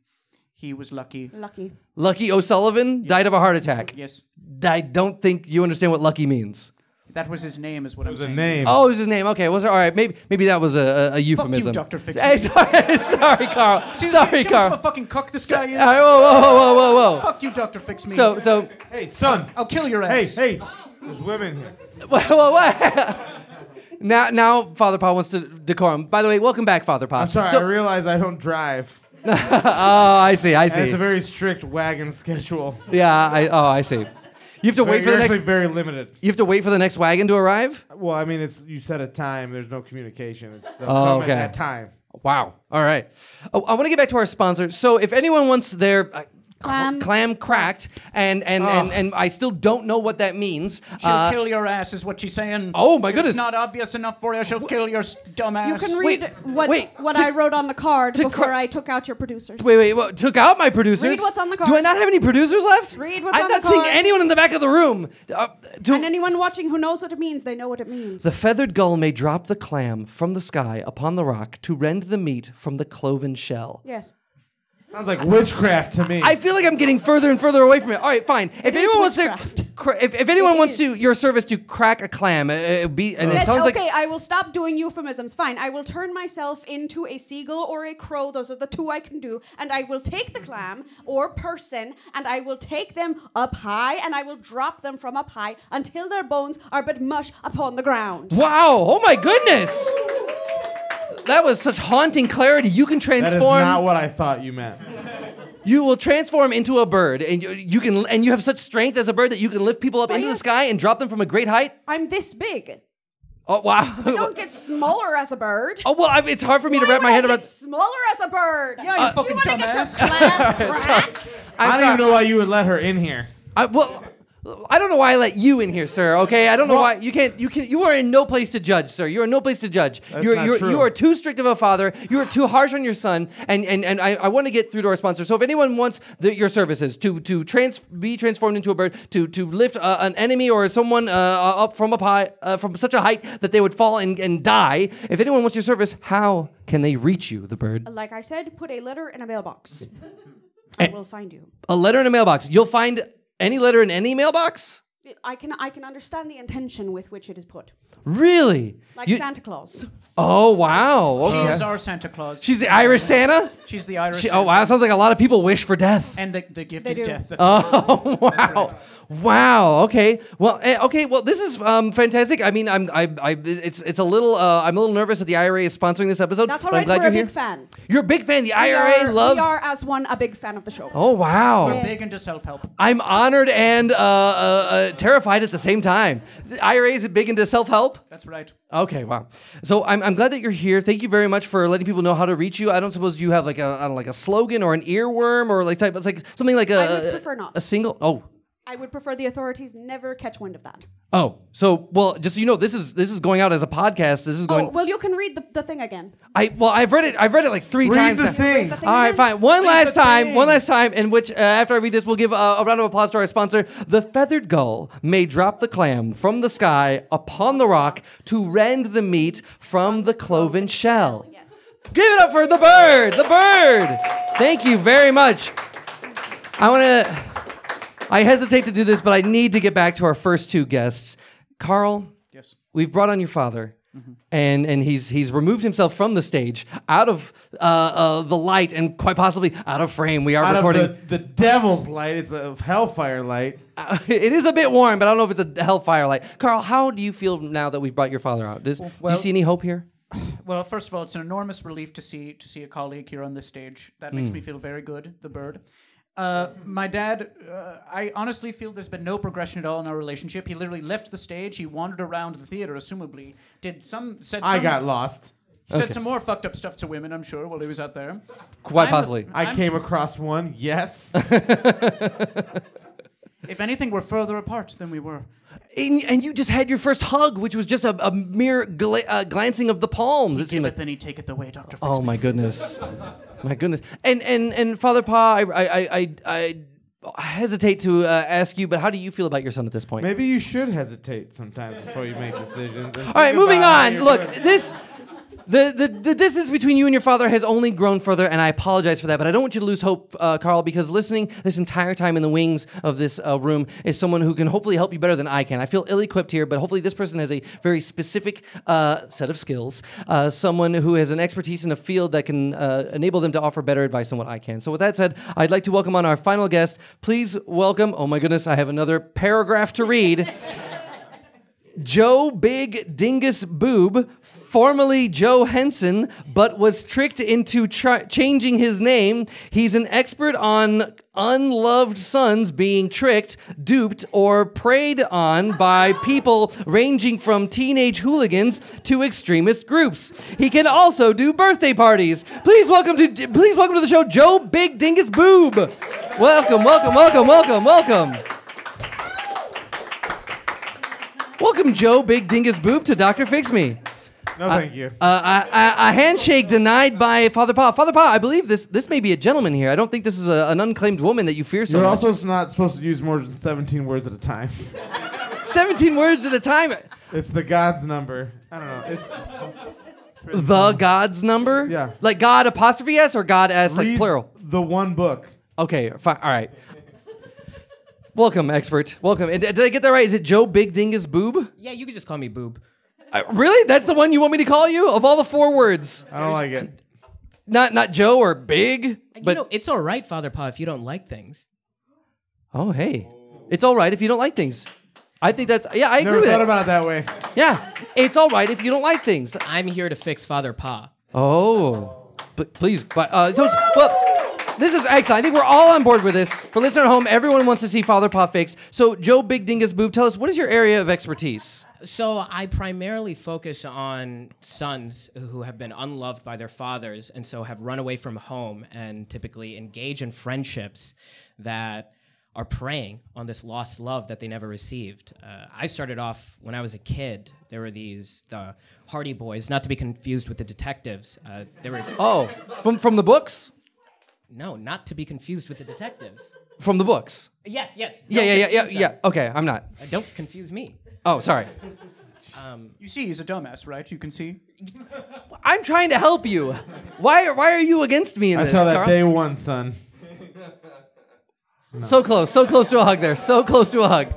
He was lucky. Lucky. Lucky O'Sullivan died of a heart attack. Yes, I don't think you understand what Lucky means. That was his name, is what I'm It was a saying. name. Oh, it was his name. Okay, was it all right? Maybe maybe that was a, a, a euphemism. Dr. Fix Hey, sorry, sorry, Karl. See, sorry, see how much of Karl. a fucking cuck this guy is? Uh, whoa, whoa, whoa, whoa, whoa, whoa. Fuck you, Doctor Fix Me. So, so, Hey, son. I'll kill your Hey, ass. hey. Hey. There's women here. whoa, whoa, whoa. now, now, Father Paul wants to decorum. By the way, welcome back, Father Paul. I'm sorry. So, I realize I don't drive. oh, I see, I And see. it's a very strict wagon schedule. yeah, I, oh, I see. You have to wait for You're the actually next. very limited. You have to wait for the next wagon to arrive. Well, I mean, it's you set a time. There's no communication. It's they'll Oh, come okay. at that time. Wow. All right. Oh, I want to get back to our sponsor. So, if anyone wants their Clam. clam cracked, and and, and and I still don't know what that means. She'll uh, kill your ass, is what she's saying. Oh, my goodness. It's not obvious enough for you. She'll kill your s- dumb ass. You can Wait, read what wait, what to- I wrote on the card to before cr- I took out your producers. Wait, wait, what? Took out my producers? Read what's on the card. Do. I not have any producers left? Read what's on the card. I'm on not seeing card. anyone in the back of the room. Uh, to- And anyone watching who knows what it means, they know what it means. the feathered gull may drop the clam from the sky upon the rock to rend the meat from the cloven shell. yes. Sounds like witchcraft to me. I feel like I'm getting further and further away from it. All right, fine. if is anyone wants to, if, if anyone It wants to, is. your service to crack a clam, uh, uh, be, and it Yes, sounds okay, like I will stop doing euphemisms. Fine. I will turn myself into a seagull or a crow. Those are the two I can do. And I will take the clam or person and I will take them up high and I will drop them from up high until their bones are but mush upon the ground. Wow! Oh my goodness! That was such haunting clarity. You can transform. That is not what I thought you meant. you will transform into a bird, and you, you can, and you have such strength as a bird that you can lift people up Why, into the yes. sky and drop them from a great height. I'm this big. Oh wow! You don't get smaller as a bird. oh well, I, it's hard for me to wrap my would I head get around. smaller as a bird. Yeah, you Uh, fucking Do you want to get your dumbass. plan cracked? I'm I don't sorry. even know why you would let her in here. I, well, I don't know why I let you in here, sir. Okay, I don't know Well- why you can't. You can. You are in no place to judge, sir. You are in no place to judge. That's you're, not you're, true. You are too strict of a father. You are too harsh on your son. And and, and I, I want to get through to our sponsor. So if anyone wants the, your services to to trans be transformed into a bird, to to lift uh, an enemy or someone uh, up from up high uh, from such a height that they would fall and, and die. If anyone wants your service, how can they reach you, the bird? Like I said, put a letter in a mailbox. I will find you. A letter in a mailbox. You'll find any letter in any mailbox. I can I can understand the intention with which it is put. Really? Like You- Santa Claus. Oh wow! She is our Santa Claus. She's the Irish Santa. She's the Irish. She, oh wow! Sounds like a lot of people wish for death. And the, the gift They is do. death. That's Oh wow! Wow. Okay. Well. eh, Okay. Well, this is um, fantastic. I mean, I'm. I. I. It's. It's a little. Uh, I'm a little nervous that the IRA is sponsoring this episode. That's all but I'm glad We're you're a here. big fan. You're a big fan. The We IRA are- loves. We are, as one, a big fan of the show. Oh wow! We're Yes. big into self-help. I'm honored and uh, uh, uh, terrified at the same time. The IRA is big into self-help. That's right. Okay, wow. So I'm, I'm glad that you're here. Thank you very much for letting people know how to reach you. I don't suppose you have like a I don't know, like a slogan or an earworm or like type. It's like something like a I would prefer not. a single. Oh, I would prefer the authorities never catch wind of that. oh. So well, just so you know, this is this is going out as a podcast. This is going. Oh, well, you can read the, the thing again. I well, I've read it. I've read it like three Read times. the now. thing. The thing All right, fine. One last time. thing. One last time. In which, uh, after I read this, we'll give uh, a round of applause to our sponsor. The feathered gull may drop the clam from the sky upon the rock to rend the meat from the cloven shell. Yes. Give it up for the bird. The bird. Thank you very much. I want to. I hesitate to do this, but I need to get back to our first two guests. Karl, Yes. we've brought on your father. And and he's he's removed himself from the stage, out of uh, uh, the light, and quite possibly out of frame. We are Out recording. of the, the devil's light, it's a hellfire light. Uh, it is a bit warm, but I don't know if it's a hellfire light. Karl, how do you feel now that we've brought your father out? Does, do you see any hope here? Well, first of all, it's an enormous relief to see to see a colleague here on this stage. That makes me feel very good. The bird. Uh, my dad, uh, I honestly feel there's been no progression at all in our relationship. He literally left the stage. He wandered around the theater, assumably. Did some said I some, got lost. said Okay. some more fucked up stuff to women. I'm sure while he was out there. Quite I'm- possibly. I I'm- came across one, yes. If anything, we're further apart than we were. And, and you just had your first hug, which was just a, a mere gla- uh, glancing of the palms. It seemed like Giveth and he taketh away, Doctor. Oh my goodness, my goodness. And and and Father Pa, I I I, I, I hesitate to uh, ask you, but how do you feel about your son at this point? Maybe you should hesitate sometimes before you make decisions. All right, moving on. Look, this. The, the, the distance between you and your father has only grown further, and I apologize for that. But I don't want you to lose hope, uh, Karl, because listening this entire time in the wings of this uh, room is someone who can hopefully help you better than I can. I feel ill equipped here, but hopefully this person has a very specific uh, set of skills, uh, someone who has an expertise in a field that can uh, enable them to offer better advice than what I can. So, with that said, I'd like to welcome on our final guest. Please welcome, oh my goodness, I have another paragraph to read. Joe Big Dingus Boob, formerly Joe Henson, but was tricked into tr- changing his name. He's an expert on unloved sons being tricked, duped, or preyed on by people ranging from teenage hooligans to extremist groups. He can also do birthday parties. Please welcome to please welcome to the show Joe Big Dingus Boob. Welcome, welcome, welcome, welcome, welcome. Welcome, Joe Big Dingus Boob, to Dr. Fix Me. No, thank you. Uh, a, a, a handshake denied by Father Pa. Father Pa, I believe this this may be a gentleman here. I don't think this is a, an unclaimed woman that you fear so You're much. also not supposed to use more than 17 words at a time. 17 words at a time. It's the God's number. I don't know. It's The God's number? Yeah. Like God apostrophe S or God S, like plural? The one book. Okay, fine. All right. Welcome, expert. Welcome. And did I get that right? Is it Joe Big Dingus Boob? Yeah, you can just call me Boob. Uh, really? That's the one you want me to call you? Of all the four words? I don't like it. Not not Joe or Big? But you know, it's all right, Father Pa, if you don't like things. Oh, hey. It's all right if you don't like things. I think that's yeah, I agree Never with thought that. about it that way. yeah, it's all right if you don't like things. I'm here to fix Father Pa. Oh, but please, but uh, so it's, well, this is excellent. I think we're all on board with this. For listener at home, everyone wants to see Father Pa fix. So, Joe Big Dingus Boob, tell us what is your area of expertise? So I primarily focus on sons who have been unloved by their fathers and so have run away from home and typically engage in friendships that are preying on this lost love that they never received. Uh, I started off when I was a kid. There were these the Hardy Boys, not to be confused with the detectives. Uh, they were Oh, from from the books? no, not to be confused with the detectives. From the books? Yes, yes. Yeah, yeah, yeah, yeah, yeah. Okay, I'm not. Uh, don't confuse me. Oh, sorry. You see, he's a dumbass, right? You can see. I'm trying to help you. Why why are you against me in I this? I saw that Karl? day one, son. So close, so close to a hug there. So close to a hug.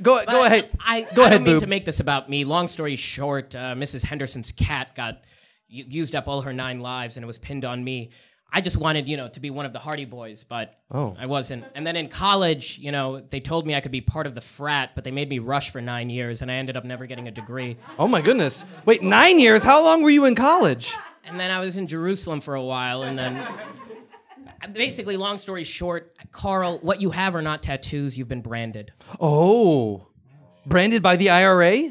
Go go ahead. I, go I ahead, don't mean boob. to make this about me. Long story short, uh, Mrs. Henderson's cat got used up all her nine lives, and it was pinned on me. I just wanted, you know, to be one of the Hardy Boys, but Oh. I wasn't. And then in college, you know, they told me I could be part of the frat, but they made me rush for nine years, and I ended up never getting a degree. Oh my goodness. Wait, nine years? How long were you in college? And then I was in Jerusalem for a while, and then. Basically, long story short, Karl, what you have are not tattoos. You've been branded. Oh. Branded by the IRA?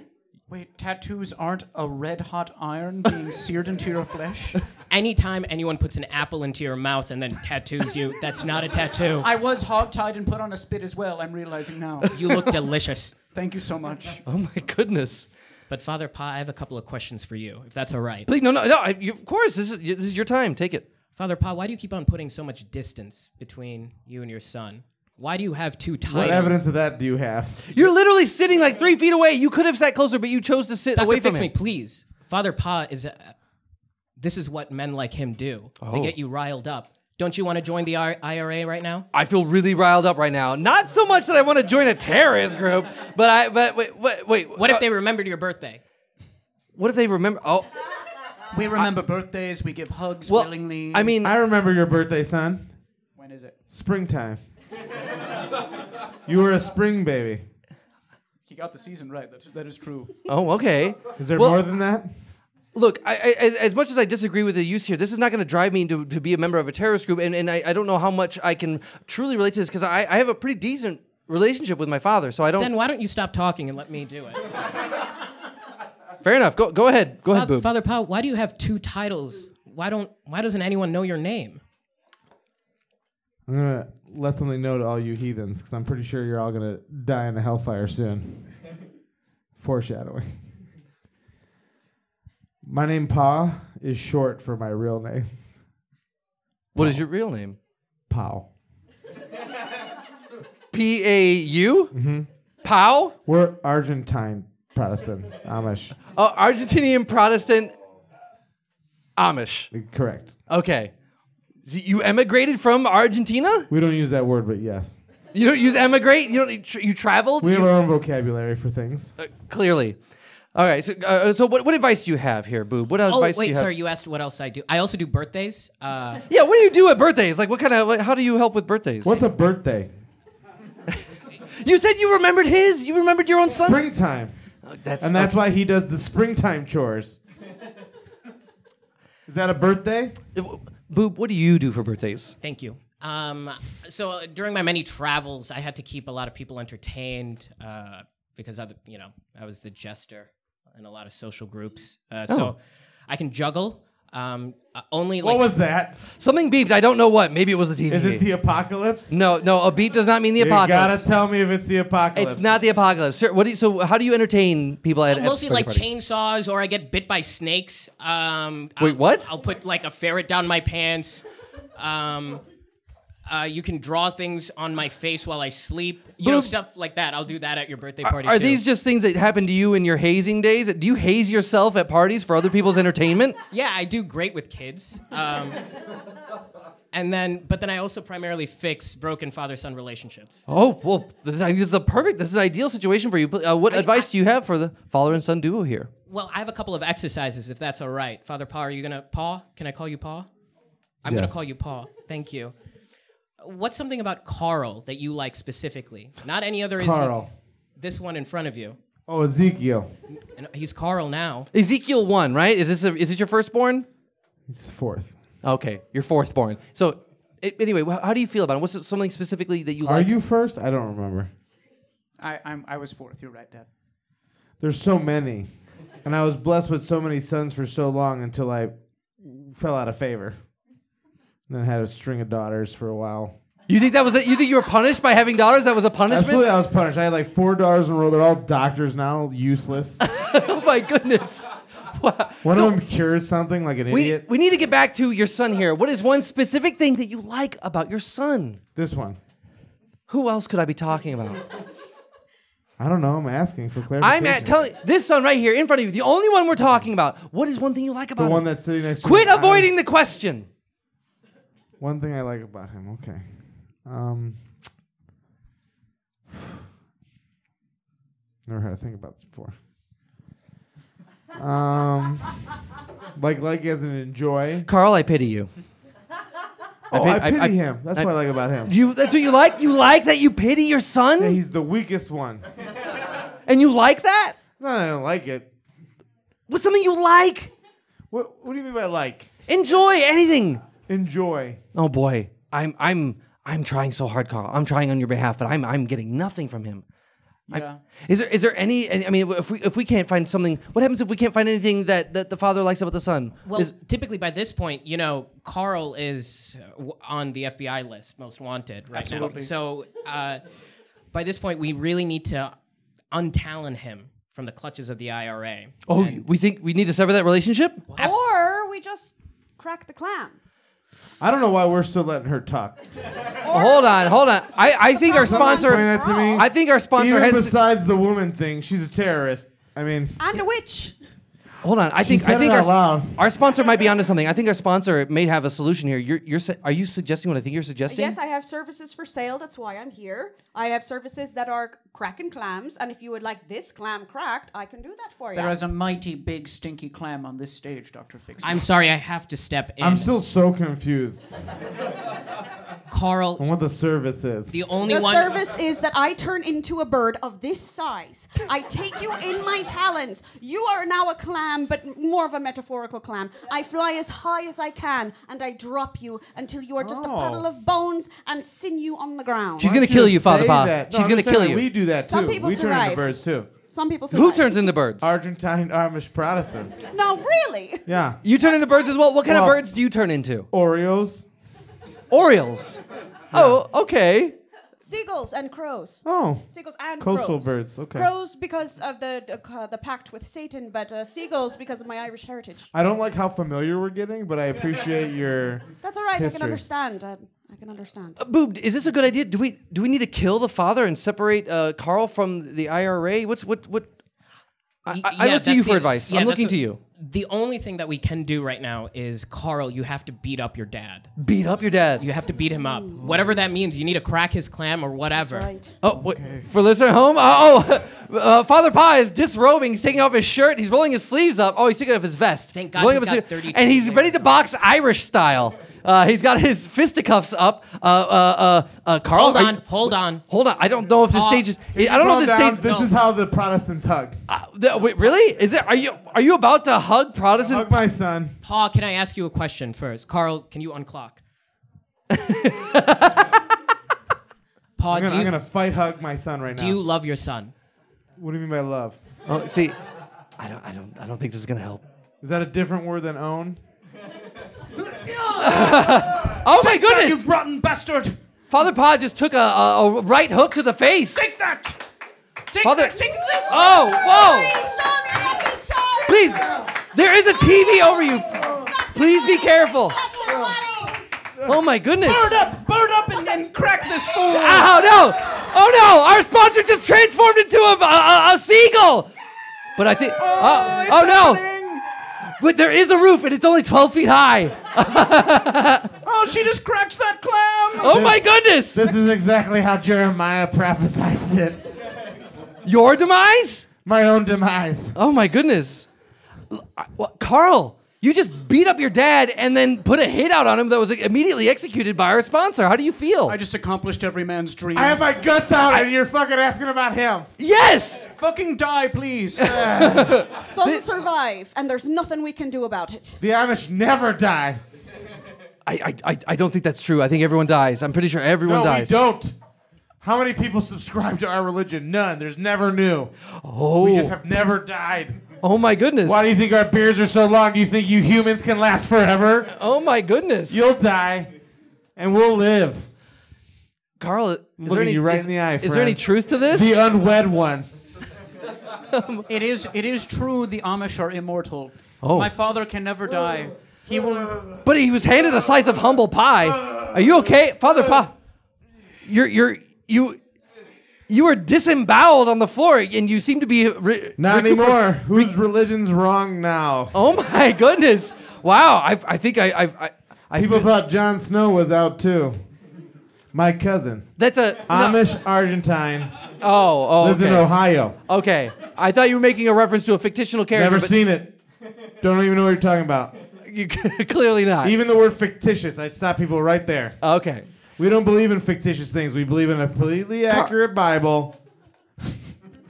Wait, tattoos aren't a red hot iron being seared into your flesh? Anytime anyone puts an apple into your mouth and then tattoos you, that's not a tattoo. I was hogtied and put on a spit as well, I'm realizing now. You look delicious. Thank you so much. Oh my goodness. But Father Pa, I have a couple of questions for you, if that's all right. Please, no, no, no. I, you, of course, this is this is your time. Take it. Father Pa, why do you keep on putting so much distance between you and your son? Why do you have two titles? What evidence of that do you have? You're literally sitting like three feet away. You could have sat closer, but you chose to sit Dr. away from Fix him. me, please. Father Pa is. A, this is what men like him do. They Oh. get you riled up. Don't you want to join the I- IRA right now? I feel really riled up right now. Not so much that I want to join a terrorist group, but I. But wait, wait, wait. What uh, if they remembered your birthday? What if they remember? Oh, We remember birthdays, we give hugs well. willingly. I mean, I remember your birthday, son. when is it? Springtime. you were a spring baby. He got the season right. That, that is true. oh, okay. Is there Well- more than that? Look, I, I, as, as much as I disagree with the use here, this is not going to drive me to, to be a member of a terrorist group, and, and I, I don't know how much I can truly relate to this because I, I have a pretty decent relationship with my father, so I don't. Then why don't you stop talking and let me do it? fair enough. Go, go ahead. Go ahead, Father, boob. Father Pa, why do you have two titles? Why don't? Why doesn't anyone know your name? I'm gonna let something know to all you heathens, because I'm pretty sure you're all gonna die in a hellfire soon. Foreshadowing. My name Pa is short for my real name, What is your real name? Pau. P A U. Mm-hmm. Pow. We're Argentine Protestant Amish. Oh, Argentinian Protestant Amish. Correct. Okay. So you emigrated from Argentina? We don't use that word, but yes, You don't use emigrate? You don't? You traveled? we have our own vocabulary for things. uh, clearly. All right. So, uh, so what, what advice do you have here, Boob? What Oh advice do wait, you have? sorry. You asked what else I do. I also do birthdays. Uh, Yeah. What do you do at birthdays? Like, what kind of? Like, how do you help with birthdays? What's a birthday? You said you remembered his. You remembered your own son. Springtime. That's And that's why he does the springtime chores. Is that a birthday? why. Boob. What do you do for birthdays? thank you. Um, so uh, during my many travels, I had to keep a lot of people entertained uh, because I, you know, I was the jester in a lot of social groups. Uh, Oh. So I can juggle. Um, uh, only What was that? Something beeped. I don't know what. Maybe it was the TV. Is it the apocalypse? no, no. A beep does not mean the You apocalypse. gotta tell me if it's the apocalypse. it's not the apocalypse. Sir, what do you, so how do you entertain people at, at mostly birthday like parties? chainsaws or I get bit by snakes. Um, Wait, I'll- what? I'll put like a ferret down my pants. Um, uh, you can draw things on my face while I sleep. You know, Boop. stuff like that. I'll do that at your birthday party. Are too. these just things that happen to you in your hazing days? Do you haze yourself at parties for other people's entertainment? Yeah, I do great with kids. Um, and then, but then I also primarily fix broken father-son relationships. Oh well, this, I is a perfect. This is an ideal situation for you. Uh, what advice do you have for the father and son duo here? Well, I have a couple of exercises, if that's all right. Father Paw, are you gonna Paw? Can I call you Paw? I'm gonna call you Paw. Thank you. What's something about Karl that you like specifically? Not any other. Karl. Eze- this one in front of you. Oh, Ezekiel. And he's Karl now. Ezekiel one, right? Is this a, is it your firstborn? He's fourth. Okay, you're fourth born. So, a- anyway, wh- how do you feel about him? What's something specifically that you Are like? you first? I don't remember. I, I'm, I was fourth. You're right, Dad. There's so many, and I was blessed with so many sons for so long until I fell out of favor. And then had a string of daughters for a while. You think that was it? You think you were punished by having daughters? That was a punishment? Absolutely, I was punished. I had like four daughters in a row. They're all doctors now, useless. oh my goodness. Wow. One So of them cured something like an we, idiot. we need to get back to your son here. What is one specific thing that you like about your son? This one. Who else could I be talking about? I don't know. I'm asking for clarification. I'm at telling this son right here in front of you, the only one we're talking about. What is one thing you like about the about one that's sitting next to you. Quit avoiding the question. One thing I like about him. Okay. Um. Never had to think about this before. Um, like like as an enjoy. Karl, I pity you. Oh, I I- pity I- him. That's I- what I like about him. You that's what you like? You like that you pity your son? Yeah, he's the weakest one. and you like that? No, I don't like it. What's something you like? What What do you mean by like? Enjoy anything. Enjoy. Oh boy. I'm I'm I'm trying so hard, Karl. I'm trying on your behalf, but I'm I'm getting nothing from him. Yeah. Is there is there any? I mean, if we if we can't find something, what happens if we can't find anything that, that the father likes about the son? Well, Is- typically by this point, you know, Karl is uh, on the FBI list, most wanted right Absolutely. now. So uh, by this point, we really need to untalon him from the clutches of the IRA. oh, And- we think we need to sever that relationship. Abs- Or we just crack the clam. I don't know why we're still letting her talk. hold on, hold on. I, I think our Someone sponsor. explain that to me. I think our sponsor Even has. besides the woman thing, she's a terrorist. I mean, And a witch. Hold on. I she think I think it our, our sponsor might be onto something. I think our sponsor may have a solution here. You're you're su- are you suggesting what I think you're suggesting? Yes, I have services for sale. That's why I'm here. I have services that are cracking clams, and if you would like this clam cracked, I can do that for you. There is a mighty big stinky clam on this stage, Dr. Fix. I'm sorry, I have to step in. I'm still so confused Karl. on what the service is. The only the one. The service is that I turn into a bird of this size. I take you in my talons. You are now a clam, but more of a metaphorical clam. I fly as high as I can, and I drop you until you are just a Oh. puddle of bones and sinew on the ground. She's gonna kill you, Father say Pa. No, She's gonna kill you. We do that too. Some people we turn into birds too. Some people Who survive. turns into birds? Argentine Amish Protestant. No, really. Yeah. you turn into birds as well. What kind of birds do you turn into? Oreos. Orioles. Oh, okay. Seagulls and crows. Oh. Seagulls and Coastal crows. birds, okay. Crows because of the the, uh, the pact with Satan, but uh, seagulls because of my Irish heritage. I don't like how familiar we're getting, but I appreciate your. That's all right. I can understand. I, I can understand. Uh, Boob, is this a good idea? Do we do we need to kill the father and separate uh, Karl from the IRA? What's what what? I, Y- I, I yeah, look to you for the- advice. yeah, I'm looking what- to you. The only thing that we can do right now is Karl. You have to beat up your dad. Beat up your dad. You have to beat him up. Whatever that means. You need to crack his clam or whatever. Right. Oh, wait, for listener at home, uh, oh, uh, Father Pie is disrobing. He's taking off his shirt. He's rolling his sleeves up. Oh, he's taking off his vest. Thank God Rolling he's up his got sleeve- 32 And he's ready to box Irish style. Uh, he's got his fisticuffs up. Uh, uh, uh, uh, Karl, Hold on. you- hold on. hold on. I don't know if this Paul, stage is. I don't know if this stage. This no. is how the Protestants hug. Uh, th- wait, really? Is it? Are you? Are you about to hug Protestant? Hug my son. Paul, can I ask you a question first? Karl, can you unclock? Paul, I'm gonna, you, I'm gonna fight hug my son right now. do you love your son? what do you mean by love? Oh, see, I don't. I don't. I don't think this is gonna help. Is that a different word than own? Oh my You goodness! rotten bastard! Father Pod just took a, a, a right hook to the face. Take that! Take Father- that! Take this! Oh, whoa! Please, there is a TV over you. Please be careful. Oh my goodness. Bird up! Bird up and then crack this fool! Ah, Ow, oh no! Oh no! Our sponsor just transformed into a, a, a- seagull! But I think. Oh, uh, it's oh no! Happening. But there is a roof and it's only 12 feet high. Oh, she just cracks that clam! Oh my goodness! This is exactly how Jeremiah prophesied it. Your demise? My own demise. Oh my goodness. L- I- what- Karl, You just beat up your dad and then put a hit out on him that was immediately executed by our sponsor. How do you feel? I just accomplished every man's dream. I have my guts out, and you're fucking asking about him. yes! Fucking die, please. Some survive, and there's nothing we can do about it. The Amish never die. I, I, I, I don't think that's true. I think everyone dies. I'm pretty sure everyone No, dies. we don't. How many people subscribe to our religion? None. There's never new. Oh. We just have never died. Oh my goodness. Why do you think our beards are so long? Do you think you humans can last forever? Oh my goodness. You'll die, and we'll live. Karl, is looking there any, you right is, in the eye, is there any truth to this? The unwed one. it is it is true the Amish are immortal. Oh. My father can never die. He will but he was handed a slice of humble pie. Are you okay, Father Pa? You're you're you you were disemboweled on the floor, and you seem to be re- Not recuper- anymore. Whose religion's wrong now? Oh my goodness! Wow, I, I think I I, I, I People thought Jon Snow was out too. My cousin, that's a no. Amish Argentine, Oh, oh, lives in okay. Ohio. Okay, I thought you were making a reference to a fictional character. Never seen it. Don't even know what you're talking about. You clearly not. Even the word fictitious, I'd stop people right there. okay. We don't believe in fictitious things. We believe in a completely accurate Bible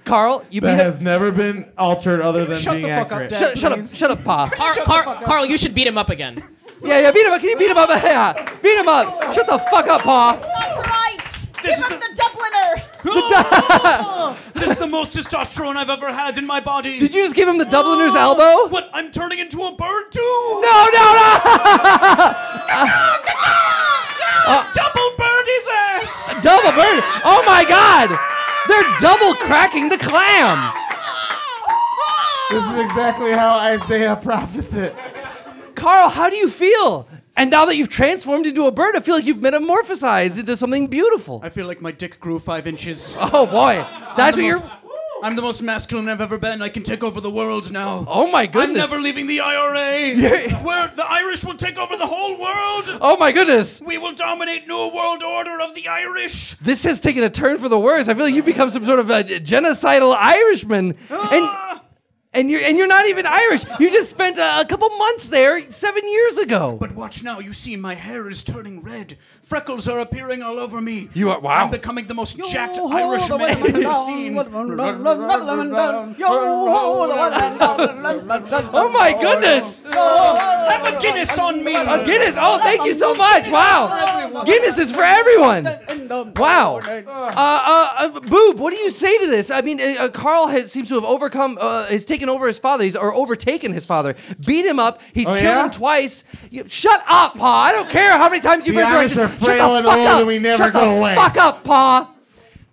Karl, you beat that up. has never been altered other than Shut being the fuck up, accurate. Dad. Shut, shut up! Shut up, Pa. Car- Car- Karl, you should beat him up again. Yeah, yeah, beat him up. Can you beat him up? Yeah, beat him up. Shut the fuck up, Pa. That's right. This Give is him the Dubliner. This is the most testosterone I've ever had in my body. Did you just give him the Dubliner's elbow? What? I'm turning into a bird too. No, no, no! Uh, double bird his ass. double bird! Oh my God! They're double cracking the clam. This is exactly how Isaiah prophesied. Karl, how do you feel? And now that you've transformed into a bird, I feel like you've metamorphosized into something beautiful. I feel like my dick grew five inches. Oh boy, that's the what you're. I'm the most masculine I've ever been. I can take over the world now. Oh my goodness. I'm never leaving the IRA. Where the Irish will take over the whole world. Oh my goodness! We will dominate new world order of the Irish. This has taken a turn for the worse. I feel like you've become some sort of a genocidal Irishman, Ah! and you're and you're not even Irish. You just spent a, a couple months there seven years ago. But watch now, you see my hair is turning red. Freckles are appearing all over me. You are- wow. I'm becoming the most jacked Yo, Irish the man weatherman you've down, seen. weatherman down, yo, the weatherman down. Oh my goodness! Have a Guinness on me. A Guinness! Oh, thank you so much! Wow, Guinness is for everyone. Wow. Uh, uh, uh, Boob, what do you say to this? I mean, uh, uh, Karl has, seems to have overcome, uh, has taken over his father, he's, or overtaken his father, beat him up, he's Oh, killed yeah? him twice. You, shut up, Pa! I don't care how many times you've The Amish resurrected. are Shut the frail and fuck old up. and we never Shut go the away. Fuck up, Pa!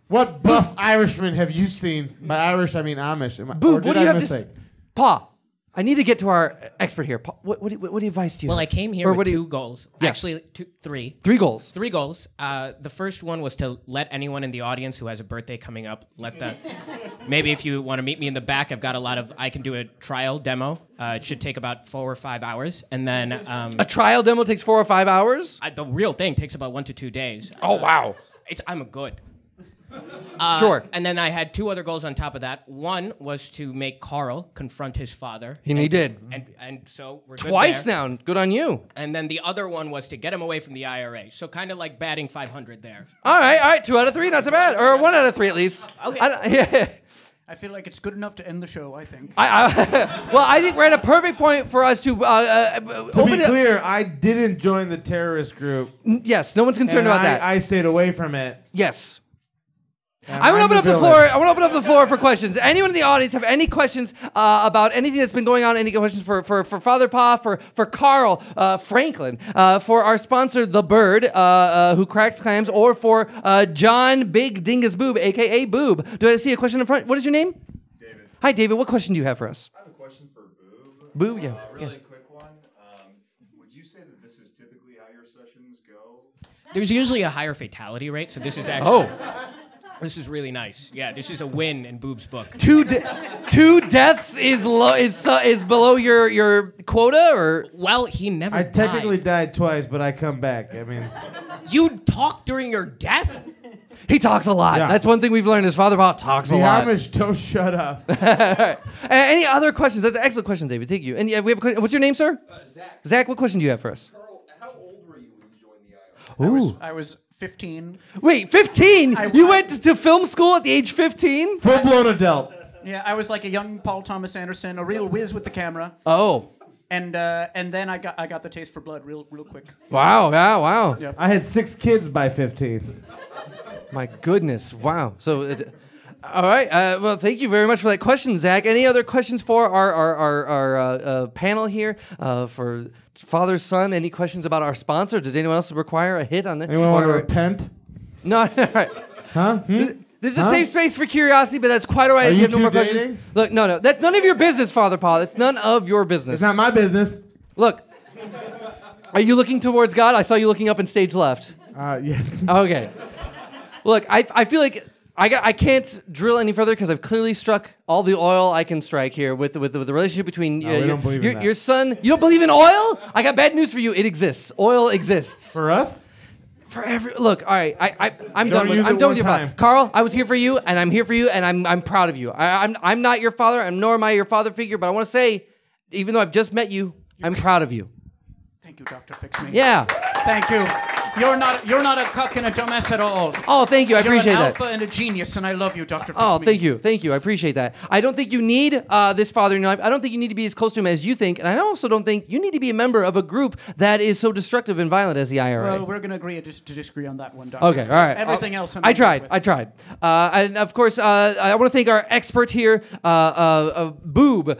What buff Irishman have you seen? By Irish, I mean Amish. Am I- Boob, what do I you have to mistake? say? Pa, I need to get to our expert here. Pa, what, what, what, what advice do you Well, I came here Or with what do two you- goals. Yes. Actually, two, three. Three goals. Three goals. Uh, the first one was to let anyone in the audience who has a birthday coming up, let that. maybe if you want to meet me in the back, I've got a lot of. I can do a trial demo. Uh, it should take about four or five hours, and then um, A trial demo takes four or five hours? I, the real thing takes about one to two days. Oh, wow. It's, I'm a good. Uh, Sure. And then I had two other goals on top of that. One was to make Karl confront his father. And he did. And, and so we're good Twice there. now. Good on you. And then the other one was to get him away from the IRA. So kind of like batting 500 there. All right, all right. Two out of three, not so bad. Or one out of three at least. Okay. I yeah. I feel like it's good enough to end the show. I think. I, I, well, I think we're at a perfect point for us to uh, uh, To open be it. clear, I didn't join the terrorist group. Yes, no one's concerned and about I, that. I stayed away from it. yes. And I want to I'm open up the floor. I want to open up the floor for questions. Anyone in the audience have any questions uh, about anything that's been going on? Any questions for for, for Father Pa, for for Karl uh, Franklin, uh, for our sponsor The Bird, uh, uh, who cracks clams, or for uh, John Big Dingus Boob, aka Boob? Do I see a question in front? What is your name? David, Hi, David. What question do you have for us? I have a question for Boob. Boob, yeah, Uh, really yeah. quick one. Um, would you say that this is typically how your sessions go? There's usually a higher fatality rate, so this is actually. Oh, This is really nice. Yeah, this is a win in Boob's book. two de- two deaths is low is uh, is below your your quota or Well, he never I technically died. died twice, but I come back. I mean, you talk during your death? He talks a lot. Yeah. That's one thing we've learned. Is Father Paul talks a The lot. Amish don't shut up. Uh, any other questions? That's an excellent question, David. Thank you. And yeah, we have a question. What's your name, sir? Zach. Zach, what question do you have for us? How old were you when you joined the IR? Ooh. I was 15. Wait, 15? I- you went to film school at the age 15? Full blown adult. Yeah, I was like a young Paul Thomas Anderson, a real whiz with the camera, Oh. and uh, and then I got I got the taste for blood real real quick. Wow, wow, wow. Yeah. I had six kids by 15. My goodness. Wow. So, it, all right. Uh, well, thank you very much for that question, Zach. Any other questions for our, our, our, our uh, uh, panel here uh, for father, son? Any questions about our sponsor? Does anyone else require a hit on there? Anyone want to repent? No, all right. Huh? Hmm? This is a Huh? safe space for curiosity, but that's quite all right. Are if you have no two more questions. Look, no, no, that's none of your business, Father Paul. That's none of your business. It's not my business. Look, are you looking towards God? I saw you looking up in stage left. Uh, yes. Okay. Look, I, I feel like I, got, I can't drill any further because I've clearly struck all the oil I can strike here with, with, with the relationship between uh, we your, don't believe in your, that. your son. You don't believe in oil? I got bad news for you. It exists. Oil exists. For us? For every look, all right, I, I I'm Don't done with use I'm it done one with your time. father. Karl, I was here for you, and I'm here for you, and I'm I'm proud of you. I, I'm I'm not your father, and nor am I your father figure, but I want to say, even though I've just met you, I'm proud of you. Thank you, Doctor Fix Me. Yeah. Thank you. You're not you're not a cuck and a dumbass at all. Oh, thank you. I You're appreciate an that. alpha and a genius, and I love you, Doctor Oh, thank you, thank you. I appreciate that. I don't think you need uh, this father in your life. I don't think you need to be as close to him as you think, and I also don't think you need to be a member of a group that is so destructive and violent as the IRA. Well, we're gonna agree to, to disagree on that one, Doctor. Okay, all right. Everything I'll- else. I'm I tried. I tried. Uh, and of course, uh, I want to thank our expert here, uh, uh, uh, Boob.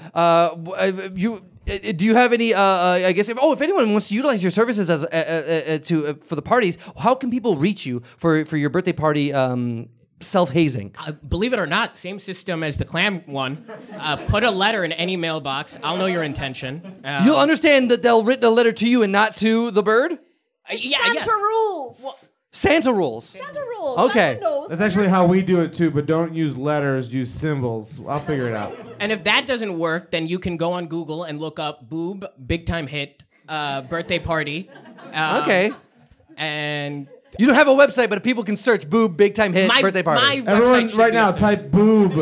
You. Uh, Do you have any? Uh, uh, I guess. If, oh, if anyone wants to utilize your services as uh, uh, uh, to uh, for the parties, how can people reach you for for your birthday party um, self hazing? Uh, believe it or not, same system as the clam one. Uh, put a letter in any mailbox. I'll know your intention. Uh, You'll understand that they'll write a letter to you and not to the bird. uh, yeah, Santa yeah. rules. Santa rules. Santa rules. Okay. Santa knows That's actually how we do it too, but don't use letters, use symbols. I'll figure it out. And if that doesn't work, then you can go on Google and look up "boob big time hit uh, birthday party." Um, Okay. And You don't have a website, but people can search "boob big time hit my birthday party." my Everyone, website should right be now, up there. type boob,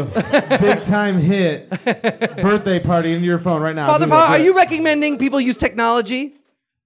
big time hit, birthday party into your phone right now. Father Google Paul, it. are you recommending people use technology?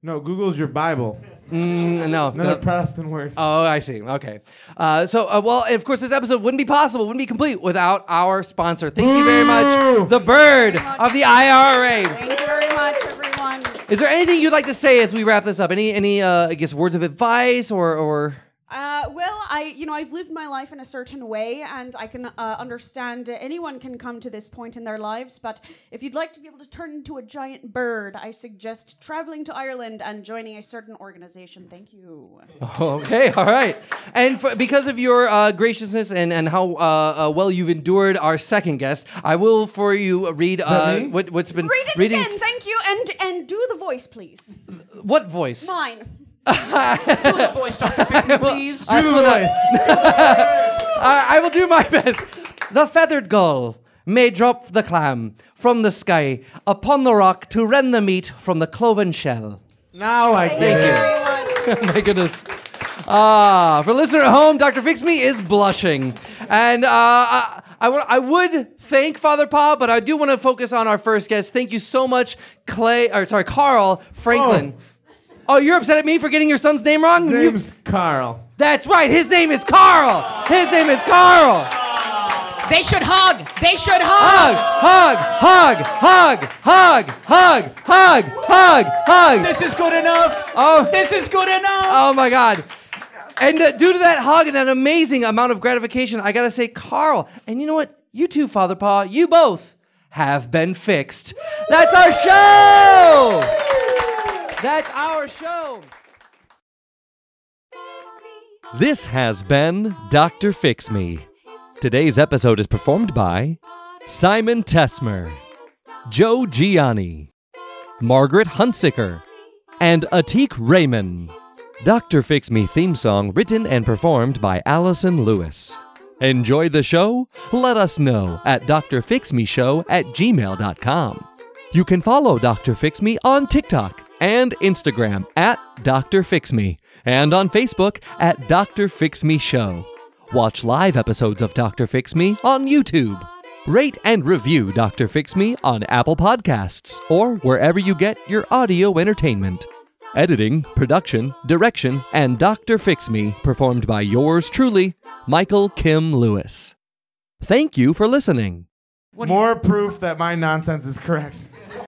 No, Google's your Bible. Mm, no. Another no. Protestant word. Oh, I see. Okay. Uh, so, uh, well, of course, this episode wouldn't be possible, wouldn't be complete without our sponsor. Thank you very much, the Bird of the IRA. Thank you very much, everyone. Is there anything you'd like to say as we wrap this up? Any, any, uh, I guess, words of advice or, or? Uh, well, I, you know, I've lived my life in a certain way, and I can uh, understand uh, anyone can come to this point in their lives. But if you'd like to be able to turn into a giant bird, I suggest traveling to Ireland and joining a certain organization. Thank you. Okay, all right. And for, because of your uh, graciousness and, and how uh, uh, well you've endured our second guest, I will for you read uh, what, what's been Read it reading. again, thank you, and and do the voice, please. What voice? Mine. Do the voice, Doctor Fix please. Do the voice. I, I will do my best. The feathered gull may drop the clam from the sky upon the rock to rend the meat from the cloven shell. Now I get Thank it. you. My goodness. Ah, for listener at home, Dr. Fix Me is blushing. And uh, I, I, wa- I would thank Father Pa, but I do want to focus on our first guest. Thank you so much, Clay, or sorry, Karl Franklin. Oh, you're upset at me for getting your son's name wrong? His You- name's Karl. that's right, his name is Karl. His name is Karl. They should hug. They should hug. Hug, hug, hug, hug, hug, hug, hug, hug. This is good enough. Oh, This is good enough. oh my God. And uh, due to that hug and that amazing amount of gratification, I gotta say, Karl, and you know what? You too, Father Paw, you both have been fixed. That's our show! That's our show! This has been Dr. Fix Me. Today's episode is performed by Simon Tessmer, Joe Gianni, Margaret Hunsicker, and Ateeq Rehman. Dr. Fix Me theme song written and performed by Allison Lewis. Enjoy the show? Let us know at drfixmeshow at gmail.com. You can follow Dr. Fix Me on TikTok and Instagram at Dr. Fix Me and on Facebook at Dr. Fix Me Show. Watch live episodes of Dr. Fix Me on YouTube. Rate and review Dr. Fix Me on Apple Podcasts or wherever you get your audio entertainment. Editing, production, direction, and Dr. Fix Me performed by yours truly, Michael Kim Lewis. Thank you for listening. More proof that my nonsense is correct.